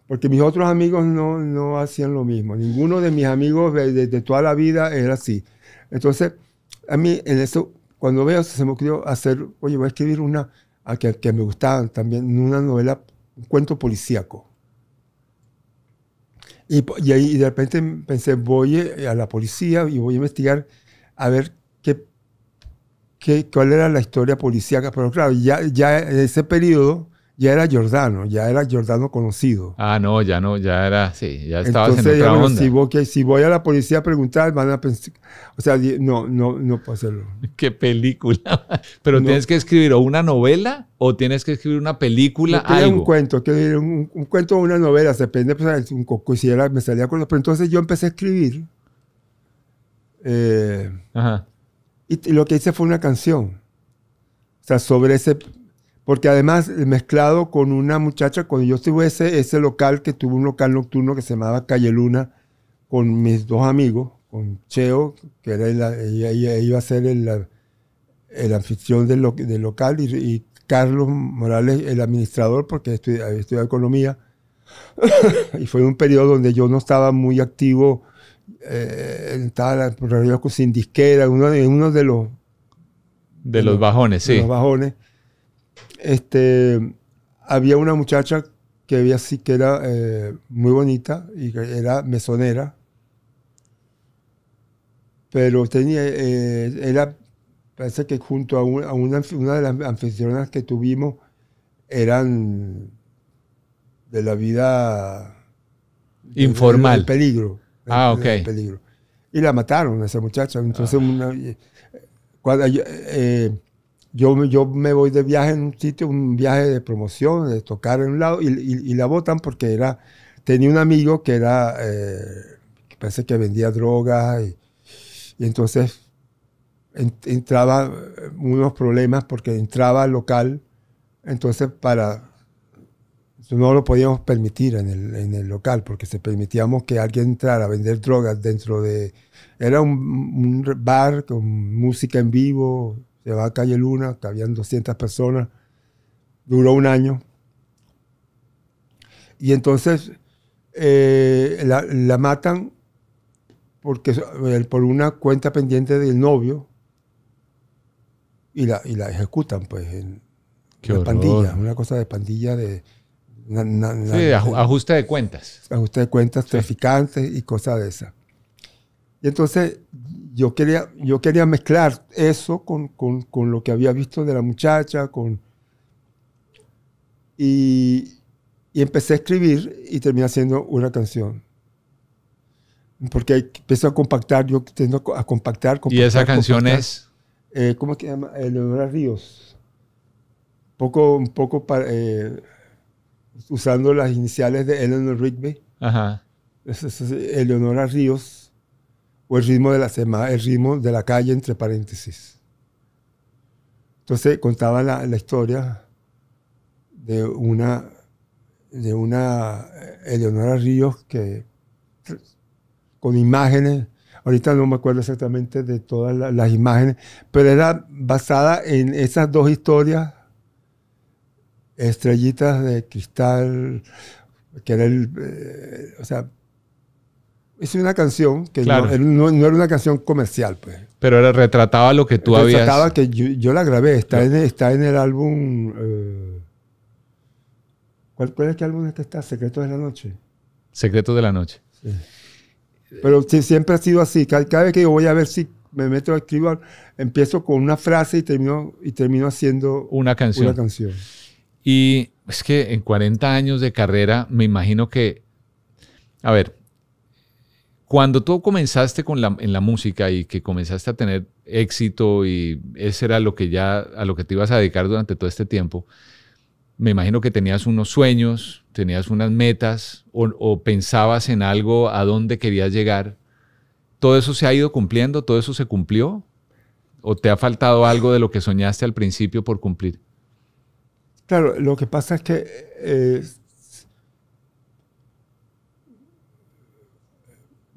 Porque mis otros amigos no, no hacían lo mismo. Ninguno de mis amigos de, de, toda la vida era así. Entonces, a mí en eso, cuando veo, se me ocurrió hacer, oye, voy a escribir una a que, me gustaban también, una novela, un cuento policíaco. Y, y, ahí de repente pensé, voy a la policía y voy a investigar a ver qué, qué, cuál era la historia policíaca. Pero claro, ya, ya en ese periodo ya era Jordano, ya era Jordano conocido.
Ah, no, ya no, ya era, sí, ya estabas
Entonces,
en otra
bueno,
onda.
Si, voy, que- si voy a la policía a preguntar, van a pensar, o sea, no, no, no puedo hacerlo.
Qué película. Pero
No.
tienes que escribir o una novela o tienes que escribir una película,
quería
algo.
un cuento, quería un, un cuento o una novela, depende, pues, un coco, si era, me salía con los, pero entonces yo empecé a escribir, eh,
Ajá.
y, y lo que hice fue una canción, o sea, sobre ese, porque además eh, mezclado con una muchacha, cuando yo tuve ese, ese local, que tuve un local nocturno que se llamaba Calle Luna, con mis dos amigos, con Cheo, que era el- ella, ella iba a ser el, el anfitrión del, lo- del local, y, y Carlos Morales, el administrador, porque estudié, había estudiado economía. y fue un periodo donde yo no estaba muy activo, eh, estaba sin disquera, uno uno de los
De los bajones,
de
sí.
los bajones. Este, había una muchacha que había sí que era eh, muy bonita y que era mesonera, pero tenía, eh, era, parece que junto a, un- a una, una de las anfitrionas que tuvimos eran de la vida
Informal.
del peligro.
Ah, ok.
peligro. Y la mataron a esa muchacha. Entonces, una- eh, cuando eh, yo, yo me voy de viaje en un sitio, un viaje de promoción, de tocar en un lado, y, la botan porque era, tenía un amigo que era, eh, que parece que vendía drogas, y, entonces en- entraba eh, unos problemas porque entraba al local, entonces para... no lo podíamos permitir en el, en el local, porque si permitíamos que alguien entrara a vender drogas dentro de... Era un bar con música en vivo, se llamaba Calle Luna, que habían 200 personas, duró un año. Y entonces eh, la, la matan porque, eh, por una cuenta pendiente del novio y la, y la ejecutan, pues, en
Qué
una
horror.
pandilla, una cosa de pandilla de...
Sí, de aju- ajuste de cuentas.
ajuste de cuentas, traficantes y cosas de esas. Y entonces yo quería, yo quería mezclar eso con, con- con lo que había visto de la muchacha, con... Y, y empecé a escribir y terminé haciendo una canción. Porque empecé a compactar, yo tendo a compactar.
Y esa
compactar,
canción
compactar.
es...
Eh, ¿Cómo se llama? Eleonora Ríos. Poco, un poco para, eh, usando las iniciales de Eleanor Rigby.
Ajá.
Es, es- es Eleonora Ríos. O el ritmo de la semana, el ritmo de la calle entre paréntesis. Entonces contaba la, la historia de una, de una Eleonora Ríos que con imágenes, ahorita no me acuerdo exactamente de todas la- las imágenes, pero era basada en esas dos historias, estrellitas de cristal, que era el, eh, o sea, es una canción que no-
Claro.
era- no, no era una canción comercial, pues.
Pero era- retrataba lo que tú habías...
Trataba que yo, yo la grabé, está, en, está en el álbum. eh, ¿cuál, ¿Cuál es que álbum es que está? Secretos de la Noche.
Secretos de la noche.
Pero sí, siempre ha sido así. Cada, cada vez que yo voy a ver si me meto a escribir, empiezo con una frase y termino, y termino haciendo
Una canción.
una canción.
Y es que en 40 años de carrera, me imagino que, a ver, cuando tú comenzaste con la, en la música y que comenzaste a tener éxito y ese era lo que ya, a lo que te ibas a dedicar durante todo este tiempo, me imagino que tenías unos sueños, tenías unas metas o, pensabas en algo a dónde querías llegar. ¿Todo eso se ha ido cumpliendo? ¿Todo eso se cumplió? ¿O te ha faltado algo de lo que soñaste al principio por cumplir?
Claro, lo que pasa es que eh,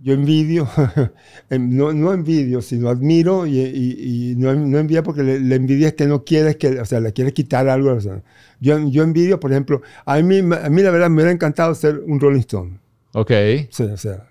yo envidio, no, no envidio, sino admiro y, y- y no, no envidia porque le, le envidia es que no quieres que, o sea, le quieres quitar algo. o sea. yo, yo envidio, por ejemplo, a mí, a mí la verdad me hubiera encantado ser un Rolling Stone.
Ok.
Sí, o sea,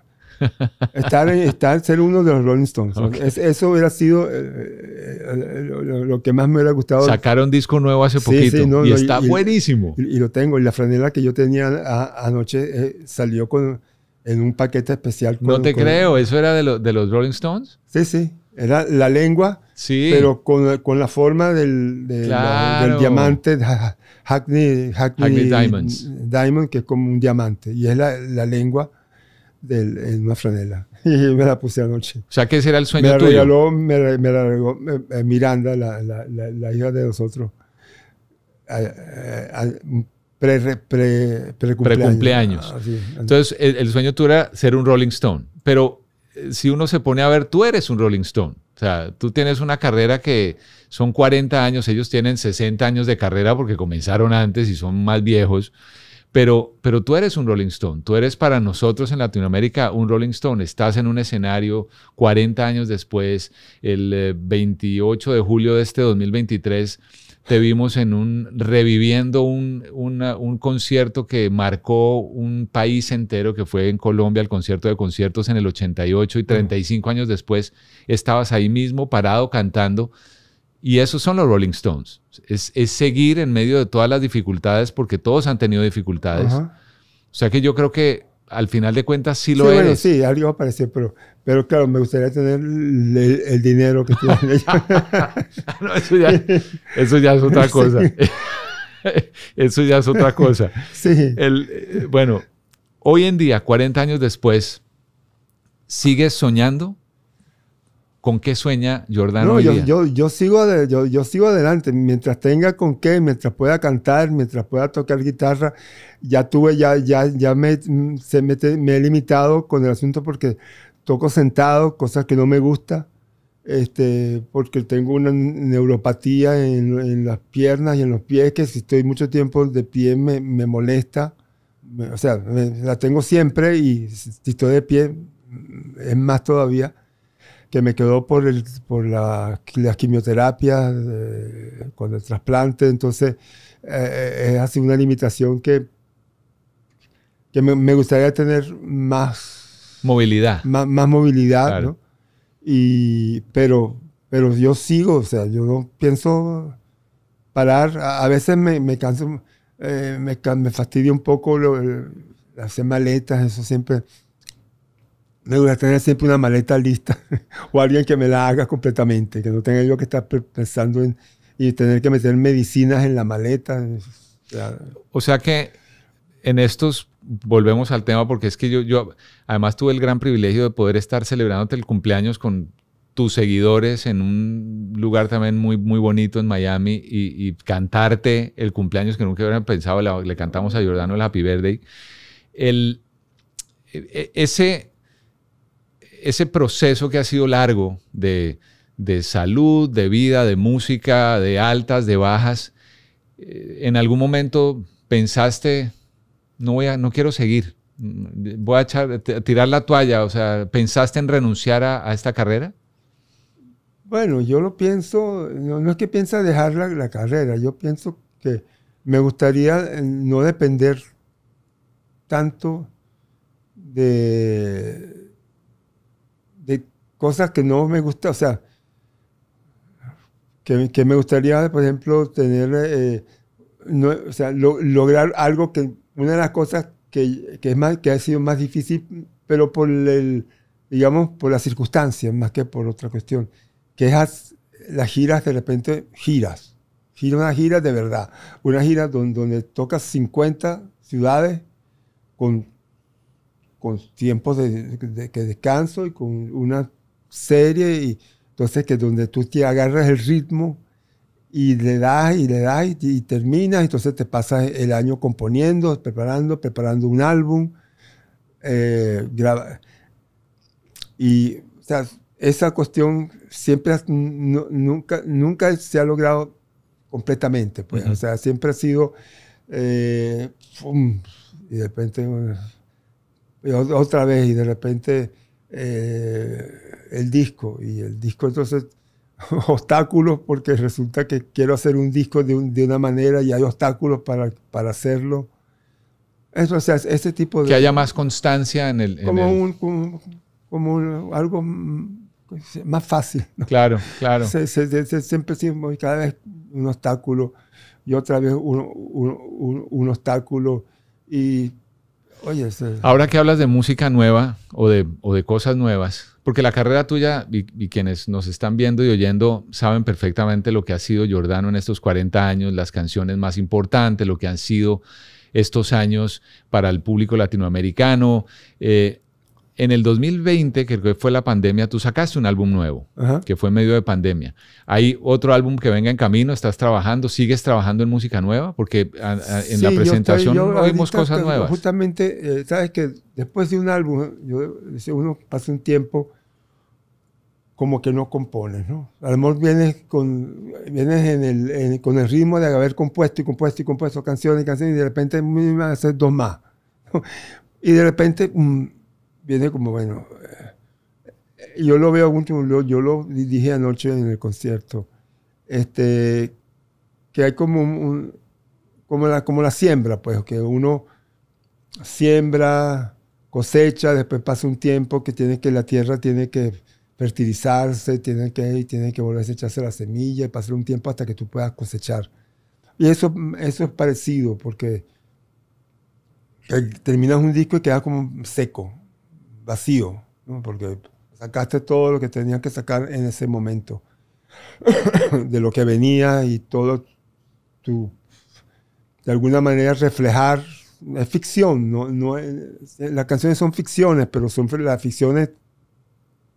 estar, estar, ser uno de los Rolling Stones.
Ok.
Es- eso hubiera sido eh, eh, lo, lo- lo que más me hubiera gustado.
Sacaron disco nuevo hace
Sí,
poquito
sí, no,
y
no,
está
y-
buenísimo.
Y, y lo tengo. Y la franela que yo tenía a- anoche eh, salió con, en un paquete especial.
no
con-
te
con-
creo, ¿eso era de, lo- de los Rolling Stones?
Sí, sí. Era la lengua,
Sí.
pero con, con la forma del, del-
Claro.
del diamante ha- Hackney, Hackney,
Hackney Diamonds.
Diamond, que es como un diamante. Y es la, la lengua de una franela. Y me la puse anoche.
o sea que ese era el
Me
sueño
la
tuyo.
regaló, me, me la regaló eh, Miranda, la, la, la, la hija de nosotros. A- a- a- un pre, pre, pre, precumpleaños.
Precumpleaños.
Ah, sí.
Entonces, el, el sueño tuyo era ser un Rolling Stone. Pero eh, si uno se pone a ver, tú eres un Rolling Stone. O sea, tú tienes una carrera que son 40 años, ellos tienen 60 años de carrera porque comenzaron antes y son más viejos. Pero, pero tú eres un Rolling Stone. Tú eres para nosotros en Latinoamérica un Rolling Stone. Estás en un escenario 40 años después, el eh, 28 de julio de este 2023 te vimos en un reviviendo un, una- un concierto que marcó un país entero, que fue en Colombia, el concierto de conciertos en el 88 y 35 años después estabas ahí mismo parado cantando. Y esos son los Rolling Stones. Es, es seguir en medio de todas las dificultades, porque todos han tenido dificultades.
Ajá.
O sea que yo creo que al final de cuentas sí
Sí,
lo
bueno,
eres.
sí, algo apareció, pero, pero claro, me gustaría tener el, el dinero que tienen ellos.
No, eso, ya, eso ya es otra cosa. eso ya es otra cosa.
sí.
El, eh, bueno, hoy en día, 40 años después, ¿sigues soñando? ¿Con qué sueña Jordano
No,
hoy
yo,
día?
yo, yo, sigo de- yo, yo sigo adelante. Mientras tenga con qué, mientras pueda cantar, mientras pueda tocar guitarra, ya tuve, ya, ya, ya me, se me, me he limitado con el asunto porque toco sentado, cosas que no me gusta, este, porque tengo una neuropatía en, en las piernas y en los pies, que si estoy mucho tiempo de pie me, me molesta. O sea, me- la tengo siempre y si estoy de pie es más todavía que me quedó por, el, por la, las quimioterapias, eh, con el trasplante. Entonces, eh, es así una limitación que, que me, me gustaría tener más,
Movilidad.
más, más movilidad,
Claro.
¿no? Y, pero, pero yo sigo, o sea, yo no pienso parar. A, a veces me, me canso, eh, me, me fastidia un poco lo- hacer maletas, eso siempre. Me gustaría tener siempre una maleta lista o alguien que me la haga completamente, que no tenga yo que estar pe- pensando en y tener que meter medicinas en la maleta. o sea,
que en estos, volvemos al tema, porque es que yo, yo además tuve el gran privilegio de poder estar celebrándote el cumpleaños con tus seguidores en un lugar también muy, muy bonito en Miami y, y cantarte el cumpleaños que nunca hubieran pensado, la- le cantamos a Jordano el Happy Birthday. El, e- e- ese, ese proceso que ha sido largo de, de salud, de vida, de música, de altas, de bajas, eh, en algún momento pensaste, no, voy a, no quiero seguir, voy a, echar, t- tirar la toalla, o sea, ¿pensaste en renunciar a, a esta carrera?
Bueno, yo lo pienso, no, no es que piensa dejar la, carrera, yo pienso que me gustaría eh, no depender tanto de cosas que no me gustan, o sea, que, me gustaría, por ejemplo, tener, eh, o sea, lo- lograr algo que, una de las cosas que, que es más, que ha sido más difícil, pero por el, digamos, por las circunstancias, más que por otra cuestión, que es as- las giras, de repente, giras, gira una gira de verdad, una gira donde, donde tocas 50 ciudades con, con tiempos de, de- que descanso y con una serie, y entonces que donde tú te agarras el ritmo y le das y le das y, y terminas, entonces te pasas el año componiendo, preparando, preparando un álbum, eh, graba- y o sea, esa cuestión siempre nunca, nunca se ha logrado completamente, pues, o sea, siempre ha sido eh, y de repente y otra vez y de repente eh, el disco y el disco entonces obstáculos porque resulta que quiero hacer un disco de, un- de una manera y hay obstáculos para, para hacerlo. Eso, o sea, ese tipo de...
Que haya más constancia en el... en
como,
el-
un, como, como un- algo mm, más fácil. ¿no?
Claro, claro.
Se- se- se- siempre siempre, cada vez un obstáculo y otra vez un, un- un- un obstáculo y Oye, ese-
Ahora que hablas de música nueva o de, o de cosas nuevas, porque la carrera tuya y, quienes nos están viendo y oyendo saben perfectamente lo que ha sido Giordano en estos 40 años, las canciones más importantes, lo que han sido estos años para el público latinoamericano. Eh, en el 2020, que fue la pandemia, tú sacaste un álbum nuevo,
Ajá.
que fue en medio de pandemia. ¿Hay otro álbum que venga en camino? ¿Estás trabajando? ¿Sigues trabajando en música nueva? Porque a- a- en
Sí,
la
yo
presentación
estoy- yo
oímos cosas
que-
nuevas.
Justamente, eh, sabes que después de un álbum, yo, uno pasa un tiempo como que no compones, ¿no? A lo mejor vienes, con, vienes en el, en- con el ritmo de haber compuesto y compuesto y compuesto canciones y canciones y de repente me van a hacer dos más. y de repente mm, viene como, bueno, eh, yo lo veo lo- yo lo dije anoche en el concierto, este, que hay como un- como la, como la siembra, pues, que uno siembra, cosecha, después pasa un tiempo que tiene que la tierra tiene que fertilizarse, tiene que, tiene que volverse a echarse la semilla, y pasar un tiempo hasta que tú puedas cosechar. Y eso, eso es parecido, porque que terminas un disco y queda como seco, vacío, porque sacaste todo lo que tenías que sacar en ese momento, de lo que venía y todo tu, de alguna manera reflejar, es ficción, no, no es- las canciones son ficciones, pero son las ficciones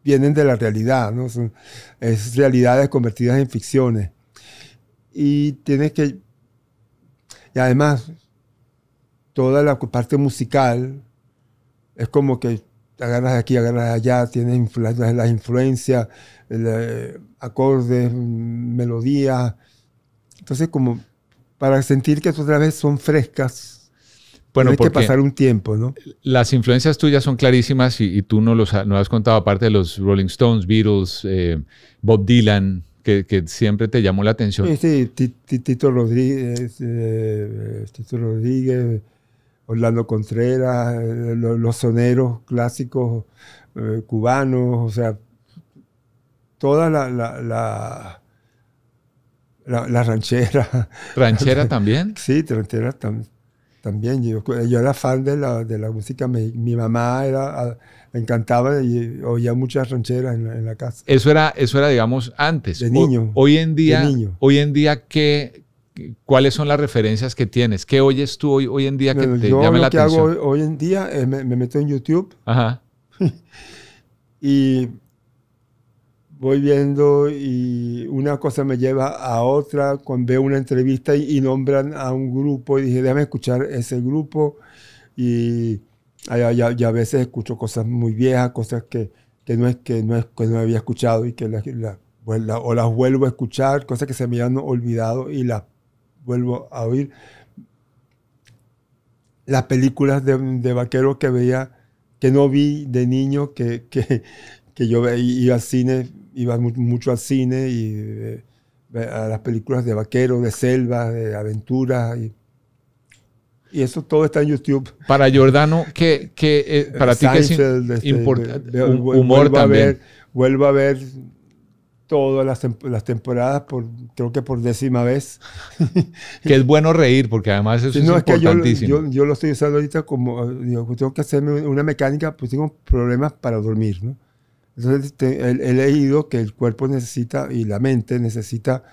vienen de la realidad, ¿no? Son, es realidades convertidas en ficciones. Y tienes que, y además, toda la parte musical es como que agarras aquí, agarras allá, tienes influ- las, influencias, el, eh, acordes, mm, melodías. Entonces, como para sentir que otra vez son frescas,
Bueno,
tienes que pasar un tiempo, ¿no?
las influencias tuyas son clarísimas y, y tú no los ha- no has contado aparte de los Rolling Stones, Beatles, eh, Bob Dylan, que, que siempre te llamó la atención.
Sí, sí, Tito Rodríguez, eh, Tito Rodríguez, Orlando Contreras, eh, lo- los soneros clásicos eh, cubanos, o sea, toda la, la, la, la- la ranchera,
¿Ranchera también?
sí, ranchera tam- también. Yo, yo era fan de la, de la música, mi, mi mamá era, encantaba y oía muchas rancheras en la, en la casa.
Eso era, eso era, digamos, antes.
De niño,
hoy en día,
de niño.
hoy en día, ¿qué, ¿cuáles son las referencias que tienes? ¿Qué oyes tú hoy, hoy en día que
Bueno,
te
yo
llame
lo
la
que hago
atención?
hoy, hoy en día es me, me meto en YouTube
Ajá.
y voy viendo y una cosa me lleva a otra, cuando veo una entrevista y, y nombran a un grupo y dije, déjame escuchar ese grupo y a, y a- y a veces escucho cosas muy viejas, cosas que, que, no, es, que, no, es, que no había escuchado y que la- la- pues la- o las vuelvo a escuchar, cosas que se me habían olvidado y las vuelvo a oír. Las películas de, de vaqueros que veía, que no vi de niño, que, que, que yo iba al cine, iba mu- mucho al cine y eh, a las películas de vaqueros, de selva, de aventuras. Y, y eso todo está en YouTube.
Para Giordano, ¿qué, qué, eh, para ti qué es
este,
importante?
vu-
humor
vuelvo a
también.
ver- vuelvo a ver todas las, las temporadas, por, creo que por décima vez.
Que es bueno reír, porque además eso
Sí,
es
no, es que yo,
importantísimo.
yo, yo lo estoy usando ahorita como, eh, digo, tengo que hacerme una mecánica, pues tengo problemas para dormir, ¿no? Entonces te- he, he leído que el cuerpo necesita y la mente necesita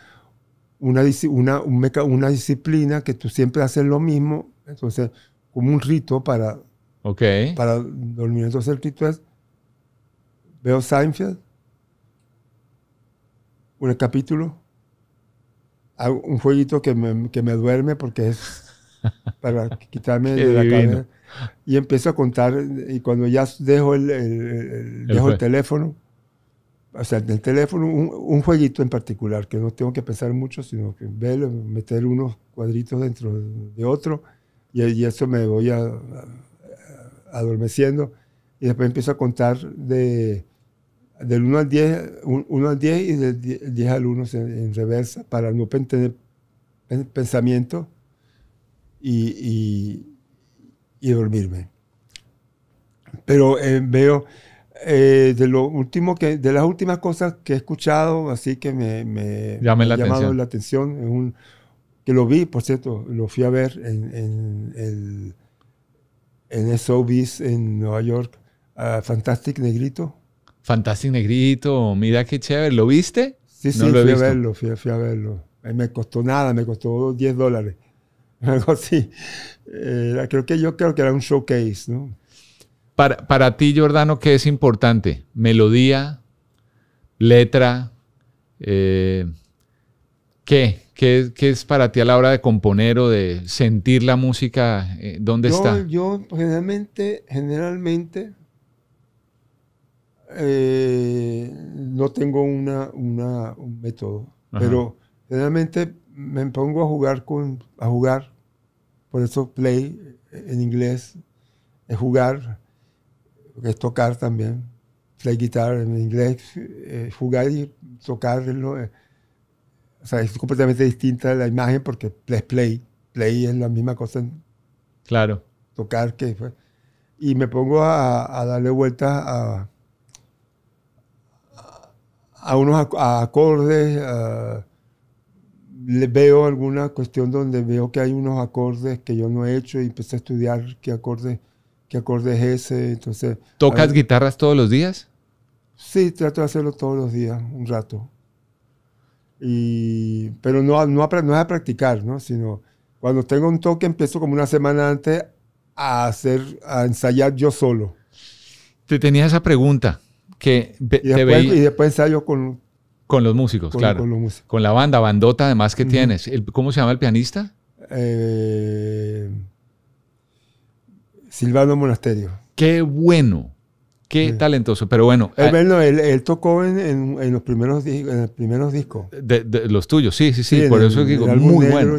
una, una, un meca- una disciplina que tú siempre haces lo mismo, entonces como un rito para,
ok.
para dormir. Entonces el rito es, veo Seinfeld, un capítulo, hago un jueguito que me, que me duerme porque es para quitarme de la
divino.
cabeza. Y empiezo a contar y cuando ya dejo el, el- el- dejo el teléfono, o sea, del teléfono, un, un jueguito en particular, que no tengo que pensar mucho, sino que verlo, meter unos cuadritos dentro de otro, y, y eso me voy a, a- adormeciendo, y después empiezo a contar de, del 1 al 10, un- 1 al 10 y del 10 10 al 1 en, en reversa, para no tener pen- pensamiento y, y, y dormirme. Pero eh, veo eh, de lo último que, de las últimas cosas que he escuchado, así que me, me, me
la
ha llamado
atención.
la atención, es un, que lo vi, por cierto, lo fui a ver en, en el, en SOBs en Nueva York, a Fantastic Negrito.
Fantastic Negrito, mira qué chévere. ¿Lo viste?
Sí, sí, fui a verlo, fui, a verlo. me costó nada, me costó 10 dólares. Algo así. creo que yo creo que era un showcase, ¿no?
Para, para ti, Jordano, ¿qué es importante? ¿Melodía? ¿Letra? Eh, ¿Qué? ¿Qué, es para ti a la hora de componer o de sentir la música? Eh, ¿Dónde está?
Yo generalmente, generalmente eh, no tengo una, un método, pero generalmente me pongo a jugar con, a jugar, por eso play en inglés es jugar, es tocar también, play guitar en inglés, eh, jugar y tocarlo o sea, es completamente distinta la imagen porque play. Play es la misma cosa.
Claro.
Tocar que fue. Y me pongo a, darle vueltas a, a unos acordes. le veo alguna cuestión donde veo que hay unos acordes que yo no he hecho y empecé a estudiar qué acorde, qué acorde es ese. Entonces,
¿Tocas guitarras todos los días?
Sí, trato de hacerlo todos los días, un rato. Y, pero no, no, no es a practicar, ¿no? sino cuando tengo un toque empiezo como una semana antes a hacer, a ensayar yo solo.
Te tenía esa pregunta que
y, después, y después ensayo con,
con los músicos, claro. Con, la banda, bandota además que tienes. ¿Cómo se llama el pianista?
Eh, Silvano Monasterio.
Qué bueno. Qué talentoso, pero bueno.
Él, eh, él, tocó en, los primeros, en primeros discos.
De, los tuyos, sí, sí, sí. por eso digo, muy bueno.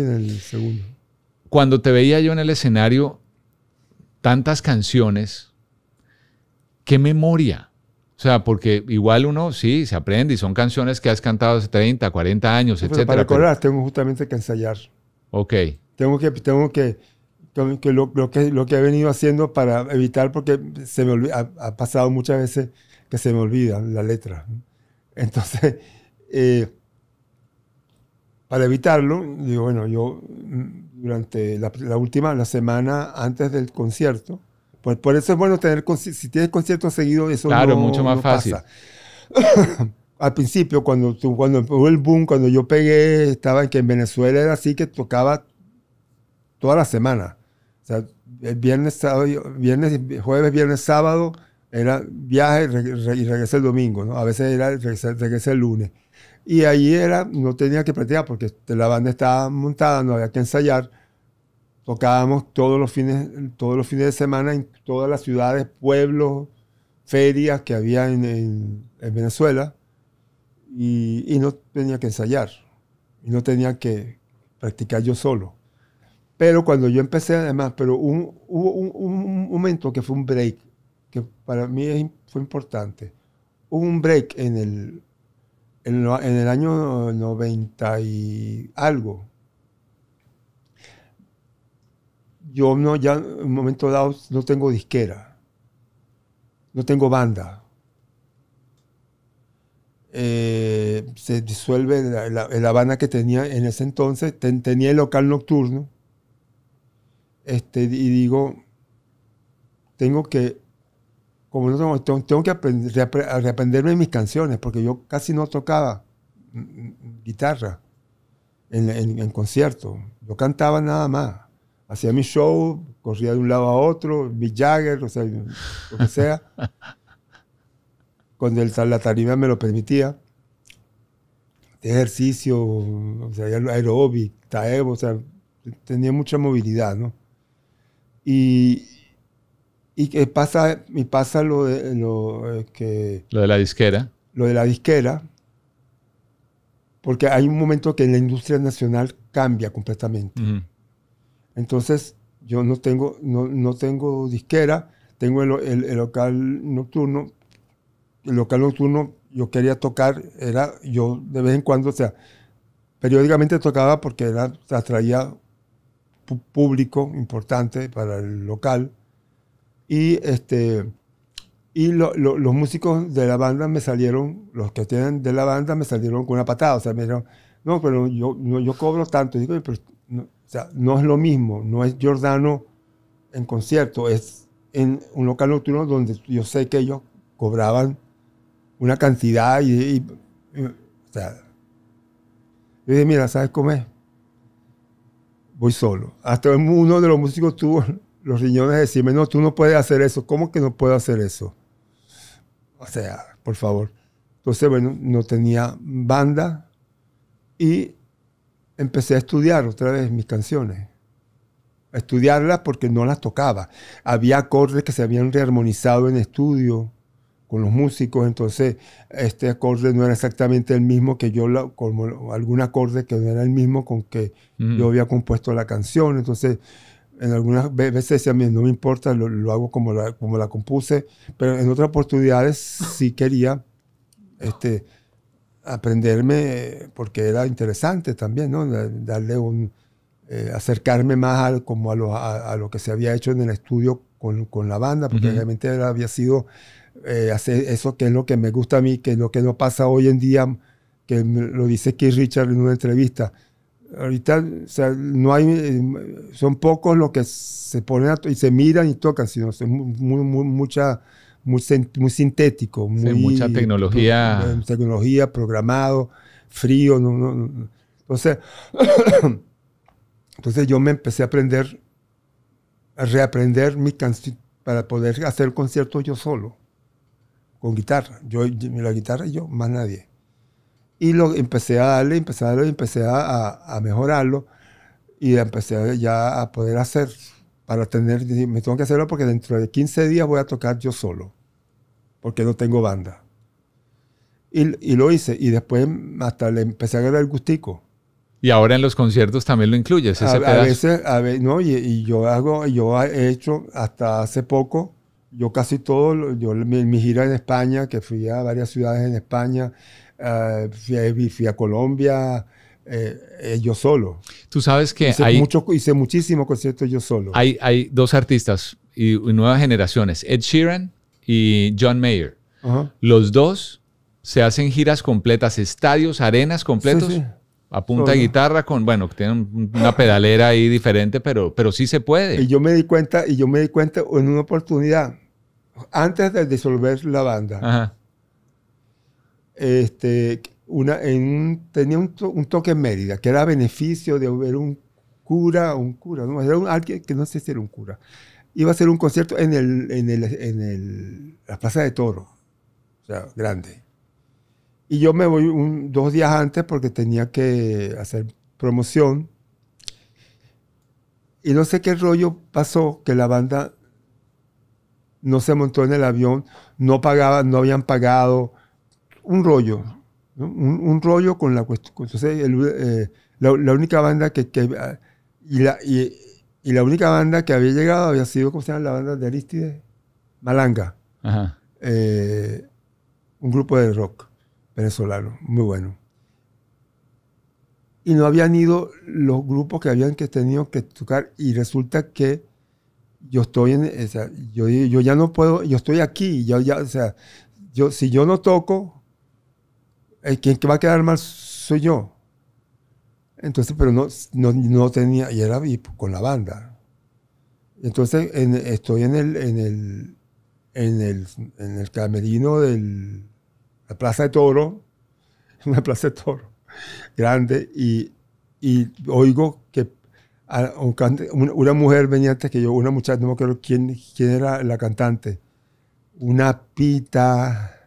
Cuando te veía yo en el escenario, tantas canciones, qué memoria. O sea, porque igual uno sí se aprende y son canciones que has cantado hace 30, 40 años, etc.
Para recordar, tengo justamente que ensayar.
Ok.
Tengo que, tengo que que lo, que lo que he venido haciendo para evitar, porque se me ha, pasado muchas veces que se me olvida la letra. Entonces, eh, para evitarlo, digo, bueno, yo mm, durante la, última, la semana antes del concierto, pues por eso es bueno tener, si tienes concierto seguido, eso
claro, mucho más fácil.
Al principio, cuando, cuando hubo el boom, cuando yo pegué, estaba en que en Venezuela era así que tocaba toda la semana sea, el viernes, sábado, viernes, jueves, viernes, sábado era viaje y, regresé el domingo, ¿no? A veces era regresé, el lunes. Y ahí era, no tenía que practicar porque la banda estaba montada, no había que ensayar. Tocábamos todos los fines, todos los fines de semana en todas las ciudades, pueblos, ferias que había en, en, Venezuela. Y, no tenía que ensayar. Y no tenía que practicar yo solo. Pero cuando yo empecé, además, pero hubo un, momento que fue un break, que para mí fue importante. Hubo un break en el, en, el año 90 y algo. Yo no, ya en un momento dado no tengo disquera, no tengo banda. Eh, se disuelve la, banda que tenía en ese entonces, tenía el local nocturno este, y digo, tengo que, como no tengo, tengo que aprender, reaprenderme mis canciones, porque yo casi no tocaba guitarra en, en, concierto. Yo cantaba nada más. Hacía mi show, corría de un lado a otro, mi Jagger, o sea, lo que sea. Cuando el, la tarima me lo permitía. De ejercicio, o sea, aeróbic, taebo, o sea, tenía mucha movilidad, ¿no? Y, y pasa, y pasa lo de, lo, eh, que,
lo de la disquera.
Lo de la disquera, porque hay un momento que la industria nacional cambia completamente. Entonces, yo no tengo, no, no tengo disquera, tengo el, el, local nocturno. El local nocturno yo quería tocar, era yo de vez en cuando, o sea, periódicamente tocaba porque era, atraía público importante para el local. Y, este, y los músicos de la banda me salieron, los que tienen de la banda me salieron con una patada. O sea, me dijeron, no, pero yo, no, yo cobro tanto. digo, pero o sea, no es lo mismo, no es Giordano en concierto es en un local nocturno donde yo sé que ellos cobraban una cantidad y, o sea, yo dije, mira, ¿sabes cómo es? Voy solo. Hasta uno de los músicos tuvo los riñones de decirme, no, tú no puedes hacer eso. ¿Cómo que no puedo hacer eso? O sea, por favor. Entonces, bueno, no tenía banda y empecé a estudiar otra vez mis canciones. A estudiarlas porque no las tocaba. Había acordes que se habían rearmonizado en estudio con los músicos, entonces este acorde no era exactamente el mismo que yo, como algún acorde que no era el mismo con que yo había compuesto la canción, entonces en algunas veces decía, no me importa, lo, hago como la, como la compuse, pero en otras oportunidades sí quería este, aprenderme, porque era interesante también, ¿no? Darle un, eh, acercarme más a, como a lo, a, lo, que se había hecho en el estudio con, con la banda, porque realmente había sido eh, hacer eso que es lo que me gusta a mí, que es lo que no pasa hoy en día, que lo dice Keith Richard en una entrevista. Ahorita, o sea, no hay, eh, son pocos los que se ponen y se miran y tocan, sino es muy, muy, mucha, muy, muy sintético, muy,
mucha tecnología.
Eh, tecnología, programado, frío. No, no, Entonces, entonces yo me empecé a aprender, a reaprender mi canción para poder hacer conciertos yo solo con guitarra. Yo, la guitarra y yo, más nadie. Y lo empecé a darle, empecé a darle, empecé a, a, mejorarlo y empecé ya a poder hacer para tener, me tengo que hacerlo porque dentro de 15 días voy a tocar yo solo, porque no tengo banda. Y, y lo hice y después hasta le empecé a agarrar el gustico.
Y ahora en los conciertos también lo incluyes, ese
a, a veces, a ver, no, y, y, yo hago, yo he hecho hasta hace poco, yo casi todo, yo mi, gira en España, que fui a varias ciudades en España, uh, fui, a Colombia, eh, eh, yo solo.
Tú sabes que
hice
hay...
Mucho, hice muchísimos conciertos yo solo.
Hay, hay dos artistas y, nuevas generaciones, Ed Sheeran y John Mayer. Los dos se hacen giras completas, estadios, arenas completos. Sí, A punta de guitarra con, bueno, tienen una pedalera ahí diferente, pero, pero sí se puede.
Y yo me di cuenta, y yo me di cuenta en una oportunidad, antes de disolver la banda, Este, tenía un, toque en Mérida, que era beneficio de ver un cura, un cura, no, era un, alguien que no sé si era un cura. Iba a hacer un concierto en, el, en, el, en el, la Plaza de Toro, o sea, grande. Y yo me voy dos días antes porque tenía que hacer promoción. Y no sé qué rollo pasó que la banda no se montó en el avión, no pagaban, no habían pagado, un rollo, un, rollo con la cuestión. Entonces, eh, la, única banda que, y, la, y, la única banda que había llegado había sido, ¿cómo se llama la banda de Aristides? Malanga. Eh, un grupo de rock venezolano, muy bueno. Y no habían ido los grupos que habían que tenido que tocar y resulta que yo estoy en, o sea, yo, yo ya no puedo, yo estoy aquí, yo ya, o sea, yo, si yo no toco, el quien va a quedar mal soy yo. Entonces, pero no, no, no tenía, y era con la banda. Entonces, estoy en el, en el, en el, en el camerino de la Plaza de Toro, una Plaza de Toro grande, y, y oigo que una mujer venía antes que yo, una muchacha, no me acuerdo quién, quién era la cantante, una pita.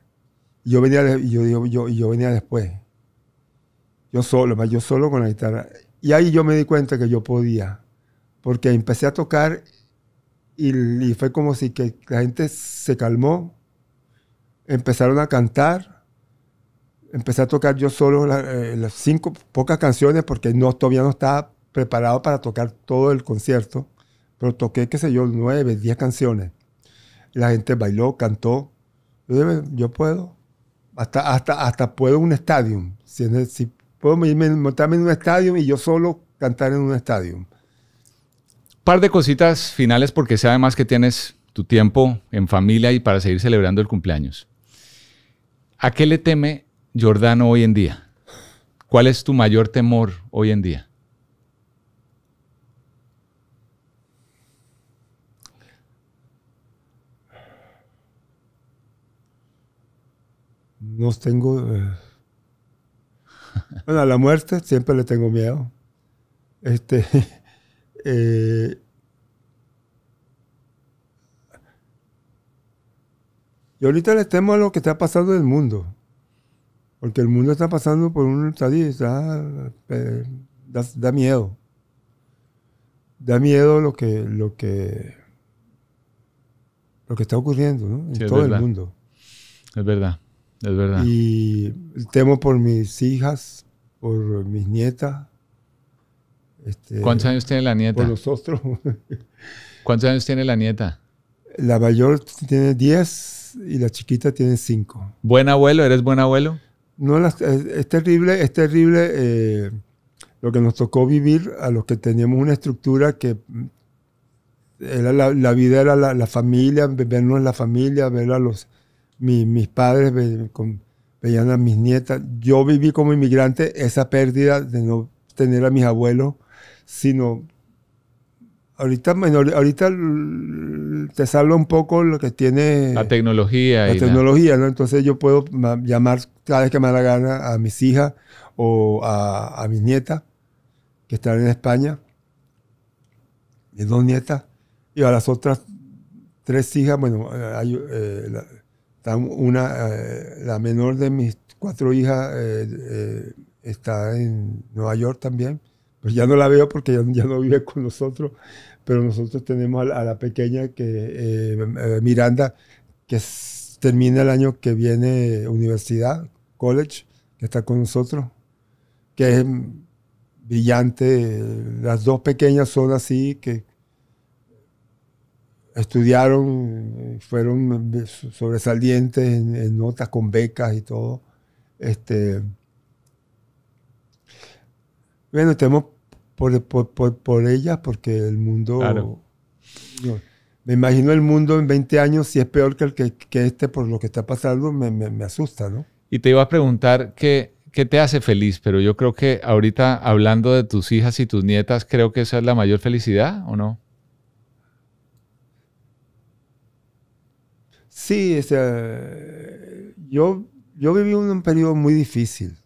Yo venía, yo, yo, yo, yo venía después. Yo solo, yo solo con la guitarra. Y ahí yo me di cuenta que yo podía, porque empecé a tocar y, fue como si que la gente se calmó, empezaron a cantar, empecé a tocar yo solo eh, las cinco, pocas canciones, porque no, todavía no estaba preparado para tocar todo el concierto, pero toqué, qué sé yo, nueve, diez canciones. La gente bailó, cantó. Yo, yo puedo. Hasta, hasta, hasta puedo un estadio. Si, si puedo montarme en un estadio y yo solo cantar en un estadio.
Par de cositas finales porque sé además que tienes tu tiempo en familia y para seguir celebrando el cumpleaños. ¿A qué le teme Jordano hoy en día? ¿Cuál es tu mayor temor hoy en día?
No tengo... Eh, bueno, a la muerte siempre le tengo miedo. Este, eh, y ahorita le temo a lo que está pasando en el mundo. Porque el mundo está pasando por un estadio da, da, miedo. Da miedo lo que, lo que, lo que está ocurriendo en todo el mundo.
Es verdad, es verdad.
Y temo por mis hijas, por mis nietas.
Este, ¿Cuántos años tiene la nieta?
Por nosotros.
¿Cuántos años tiene la nieta?
La mayor tiene 10 y la chiquita tiene 5.
¿Buen abuelo? ¿Eres buen abuelo?
No, es, terrible, es terrible eh, lo que nos tocó vivir a los que teníamos una estructura que era la, vida era la, familia, vernos la familia, ver a los, mis padres, veían a mis nietas. Yo viví como inmigrante esa pérdida de no tener a mis abuelos, sino ahorita, ahorita te salva un poco lo que tiene
la tecnología.
La tecnología, ¿no? Entonces yo puedo llamar cada vez que me da la gana a mis hijas o a, a mis nietas que están en España, mis dos nietas, y a las otras tres hijas, bueno, hay, eh, una, eh, la menor de mis cuatro hijas eh, está en Nueva York también. Pues ya no la veo porque ya, no vive con nosotros, pero nosotros tenemos a, la pequeña que Miranda, que termina el año que viene universidad, college, que está con nosotros, que es brillante. Las dos pequeñas son así, que estudiaron, fueron sobresalientes en, notas con becas y todo. Este, bueno, tenemos por, por, por, ellas porque el mundo... me imagino el mundo en 20 años, si es peor que el que, que este por lo que está pasando, me, me, me, asusta, ¿no?
Y te iba a preguntar qué, qué te hace feliz, pero yo creo que ahorita hablando de tus hijas y tus nietas, creo que esa es la mayor felicidad, ¿o no?
Sí, yo, yo viví un, periodo muy difícil.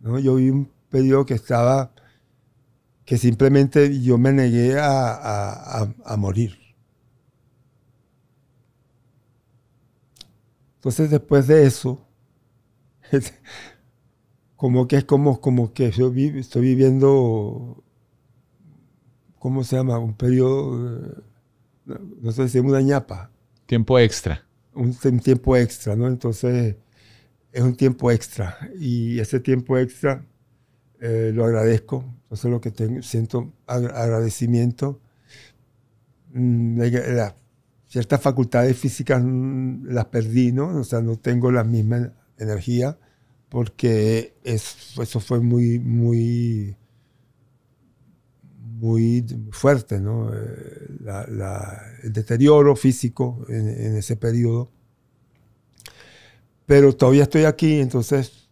¿no? Yo viví un periodo que estaba, que simplemente yo me negué a, a, morir. Entonces después de eso, como que es como, como que yo estoy viviendo, ¿cómo se llama? Un periodo, no sé si es una ñapa.
Tiempo extra
un, tiempo extra, ¿no? Entonces, es un tiempo extra. Y ese tiempo extra eh, lo agradezco. Entonces, lo que siento agradecimiento. Mm, ciertas facultades físicas mm, las perdí, ¿no? O sea, no tengo la misma energía porque eso fue muy, muy, muy fuerte, ¿no? Eh, el deterioro físico en, ese periodo. Pero todavía estoy aquí, entonces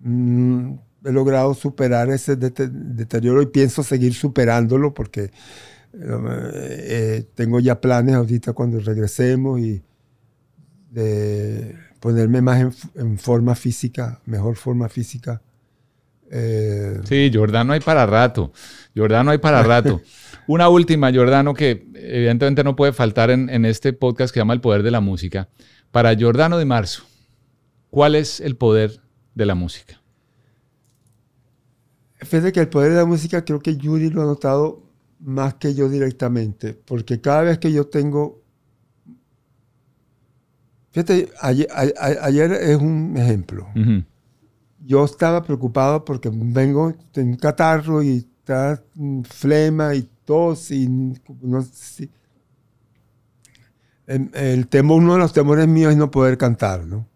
mm, he logrado superar ese deterioro y pienso seguir superándolo porque eh, tengo ya planes ahorita cuando regresemos y de ponerme más en forma física, mejor forma física
eh, sí, Jordano hay para rato. Jordano hay para rato. Una última, Jordano, que evidentemente no puede faltar en, este podcast que llama El Poder de la Música. Para Jordano de Marzo, ¿cuál es el poder de la música?
Fíjate que el poder de la música creo que Yuri lo ha notado más que yo directamente, porque cada vez que yo tengo... Fíjate, ayer, es un ejemplo yo estaba preocupado porque vengo de un catarro y está flema y tos y no sé. El, temor, uno de los temores míos es no poder cantar, ¿no?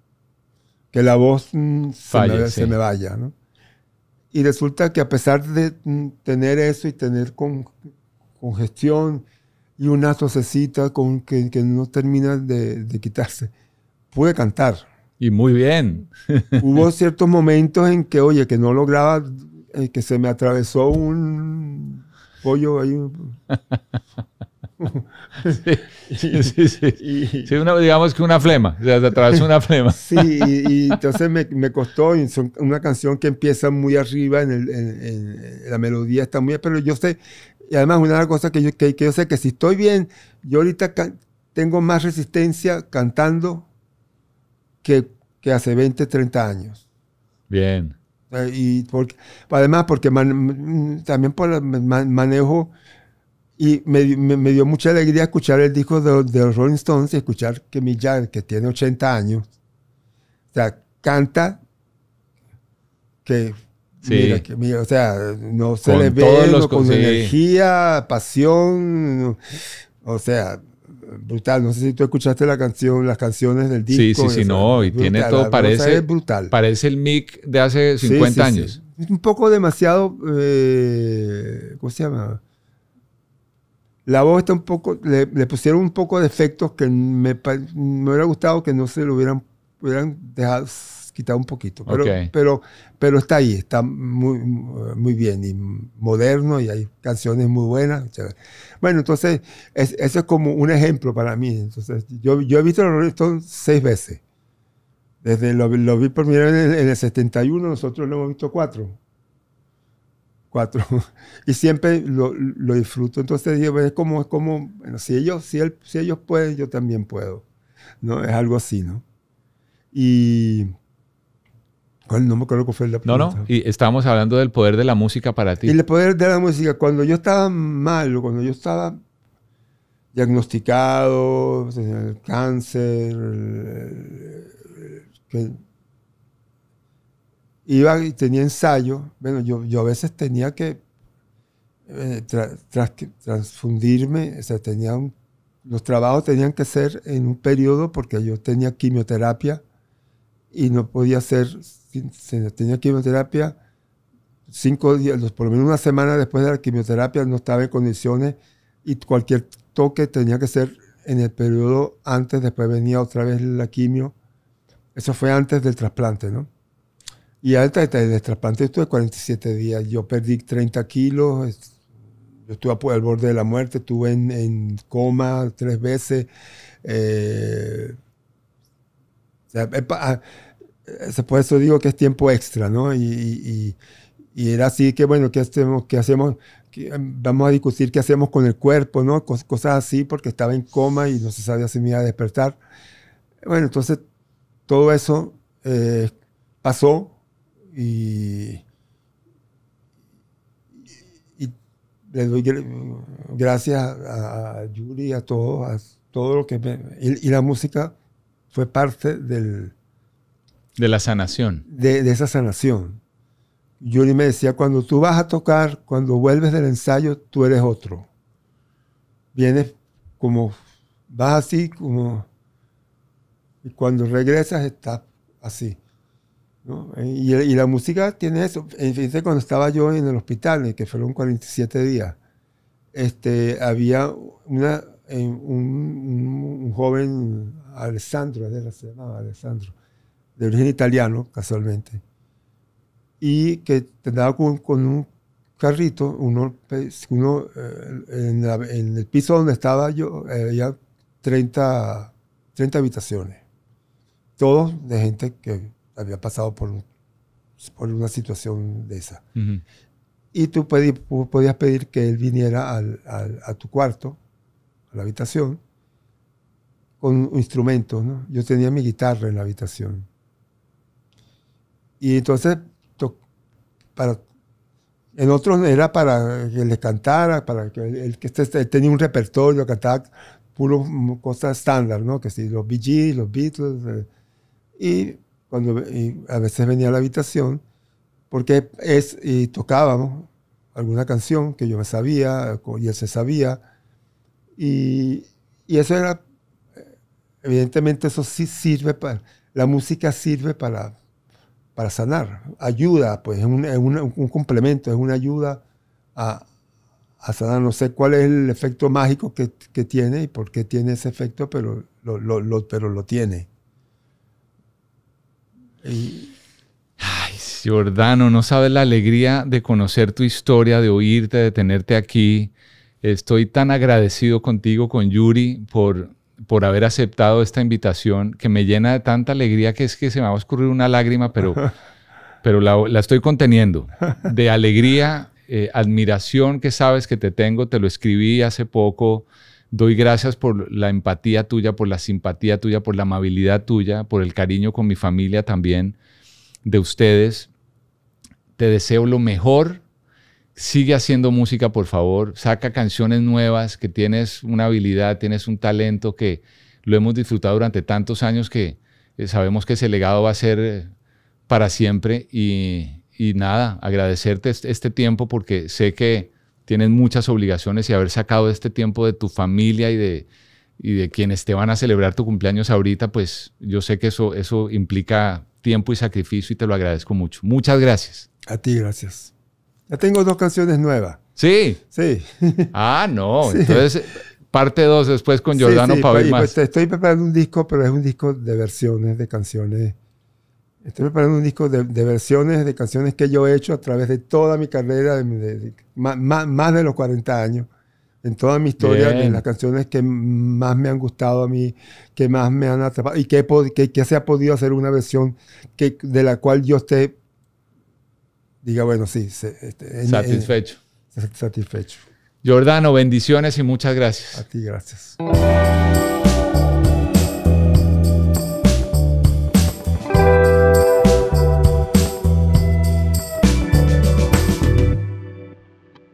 Que la voz mm, se, me, vaya, ¿no? Y resulta que a pesar de mm, tener eso y tener con, congestión y una tosecita con, que, no termina de, de quitarse, pude cantar.
Y muy bien.
Hubo ciertos momentos en que, oye, que no lograba, eh, que se me atravesó un pollo ahí,
sí, sí, sí. sí una, digamos que una flema, o sea, se atravesó una flema.
sí, y, entonces me, me, costó, y son una canción que empieza muy arriba, en, el, en, la melodía está muy, pero yo sé, y además una de las cosas que yo, que, que yo sé que si estoy bien, yo ahorita tengo más resistencia cantando que, que hace 20, 30 años.
Bien.
Y porque, además porque también por el manejo y me, me, dio mucha alegría escuchar el disco de, de los Rolling Stones y escuchar que Jagger, que tiene 80 años, o sea, canta que,
sí.
mira, o sea, no se le ve con energía, pasión, o sea, brutal. No sé si tú escuchaste la canción, las canciones del disco.
Sí, sí, sí, no, y tiene todo, parece,
brutal.
parece el Mick de hace 50 años.
Es un poco demasiado, eh, ¿cómo se llama? La voz está un poco, le, pusieron un poco de efectos que me, me, hubiera gustado que no se lo hubieran, hubieran dejado, quitado un poquito. Pero, pero, pero está ahí, está muy, muy bien y moderno y hay canciones muy buenas. Bueno, entonces, eso es como un ejemplo para mí. Entonces, yo, yo he visto los Rolling Stones seis veces. Desde lo, lo vi por primera vez en, el 71, nosotros lo hemos visto cuatro cuatro. Y siempre lo, lo disfruto. Entonces es como, es como bueno, si, ellos, si, él, si ellos pueden, yo también puedo. ¿no? Es algo así, ¿no? Y... No me acuerdo cuál fue la
pregunta. No, no, y estábamos hablando del poder de la música para ti.
Y el poder de la música, cuando yo estaba mal, cuando yo estaba diagnosticado, el cáncer, que iba y tenía ensayo. Bueno, yo, yo a veces tenía que eh, transfundirme, o sea, tenía los trabajos tenían que ser en un periodo porque yo tenía quimioterapia y no podía ser, tenía quimioterapia cinco días, por lo menos una semana después de la quimioterapia no estaba en condiciones y cualquier toque tenía que ser en el periodo antes, después venía otra vez la quimio. Eso fue antes del trasplante, ¿no? Y alta de trasplante estuve 47 días. Yo perdí 30 kilos. Yo estuve al borde de la muerte. Estuve en, coma tres veces. Eh, ah, por eso digo que es tiempo extra, ¿no? Y, era así que, bueno, ¿qué hacemos? ¿Qué hacemos? vamos a discutir qué hacemos con el cuerpo, ¿no? cosas así, porque estaba en coma y no se sabía si me iba a despertar. Bueno, entonces todo eso eh, pasó y, le doy gracias a, Yuri, a todos, a todo lo que me... Y, la música fue parte del...
De la sanación.
De, esa sanación. Yuri me decía, cuando tú vas a tocar, cuando vuelves del ensayo, tú eres otro. Vienes como, vas así, como... Y cuando regresas, estás así. Y, la música tiene eso. Fíjense, cuando estaba yo en el hospital, que fueron 47 días, este, había una, un, un, joven, Alessandro, se llamaba Alessandro, de origen italiano, casualmente, y que andaba con, con un carrito, uno, uno eh, en, en, el piso donde estaba yo, había 30, 30 habitaciones, todos de gente que había pasado por, por una situación de esa. Y tú podías pedir que él viniera al, a tu cuarto, a la habitación, con instrumentos. ¿no? Yo tenía mi guitarra en la habitación. Y entonces, para, en otros era para que le cantara, para que él, que este, tenía un repertorio, cantaba puro cosas estándar, ¿no? Que si los Bee los Beatles. Eh, y cuando a veces venía a la habitación, porque es, y tocábamos alguna canción que yo me sabía y él se sabía. Y, y eso era, evidentemente eso sí sirve para, la música sirve para, para sanar, ayuda, pues es un, complemento, es una ayuda a, sanar. No sé cuál es el efecto mágico que, tiene y por qué tiene ese efecto, pero lo, pero lo tiene.
Ay, Giordano, no sabes la alegría de conocer tu historia, de oírte, de tenerte aquí. Estoy tan agradecido contigo, con Yuri, por, por haber aceptado esta invitación que me llena de tanta alegría que es que se me va a escurrir una lágrima, pero, pero la, estoy conteniendo. De alegría, eh, admiración que sabes que te tengo, te lo escribí hace poco. Doy gracias por la empatía tuya, por la simpatía tuya, por la amabilidad tuya, por el cariño con mi familia también de ustedes. Te deseo lo mejor. Sigue haciendo música, por favor. Saca canciones nuevas, que tienes una habilidad, tienes un talento que lo hemos disfrutado durante tantos años que eh, sabemos que ese legado va a ser eh, para siempre. Y, nada, agradecerte este tiempo porque sé que tienes muchas obligaciones y haber sacado este tiempo de tu familia y de, y de quienes te van a celebrar tu cumpleaños ahorita, pues yo sé que eso, eso implica tiempo y sacrificio y te lo agradezco mucho. Muchas gracias.
A ti, gracias. Ya tengo dos canciones nuevas.
Sí.
Sí.
Ah, no. Entonces, parte dos después con Giordano para ver
más. Pues, estoy preparando un disco, pero es un disco de versiones de canciones. Estoy preparando un disco de, versiones de canciones que yo he hecho a través de toda mi carrera, más, de los 40 años en toda mi historia, de las canciones que más me han gustado a mí, que más me han atrapado y que, que, se ha podido hacer una versión que, de la cual yo esté, diga, bueno, sí, este,
satisfecho.
satisfecho.
Jordano, bendiciones y muchas gracias.
A ti, gracias.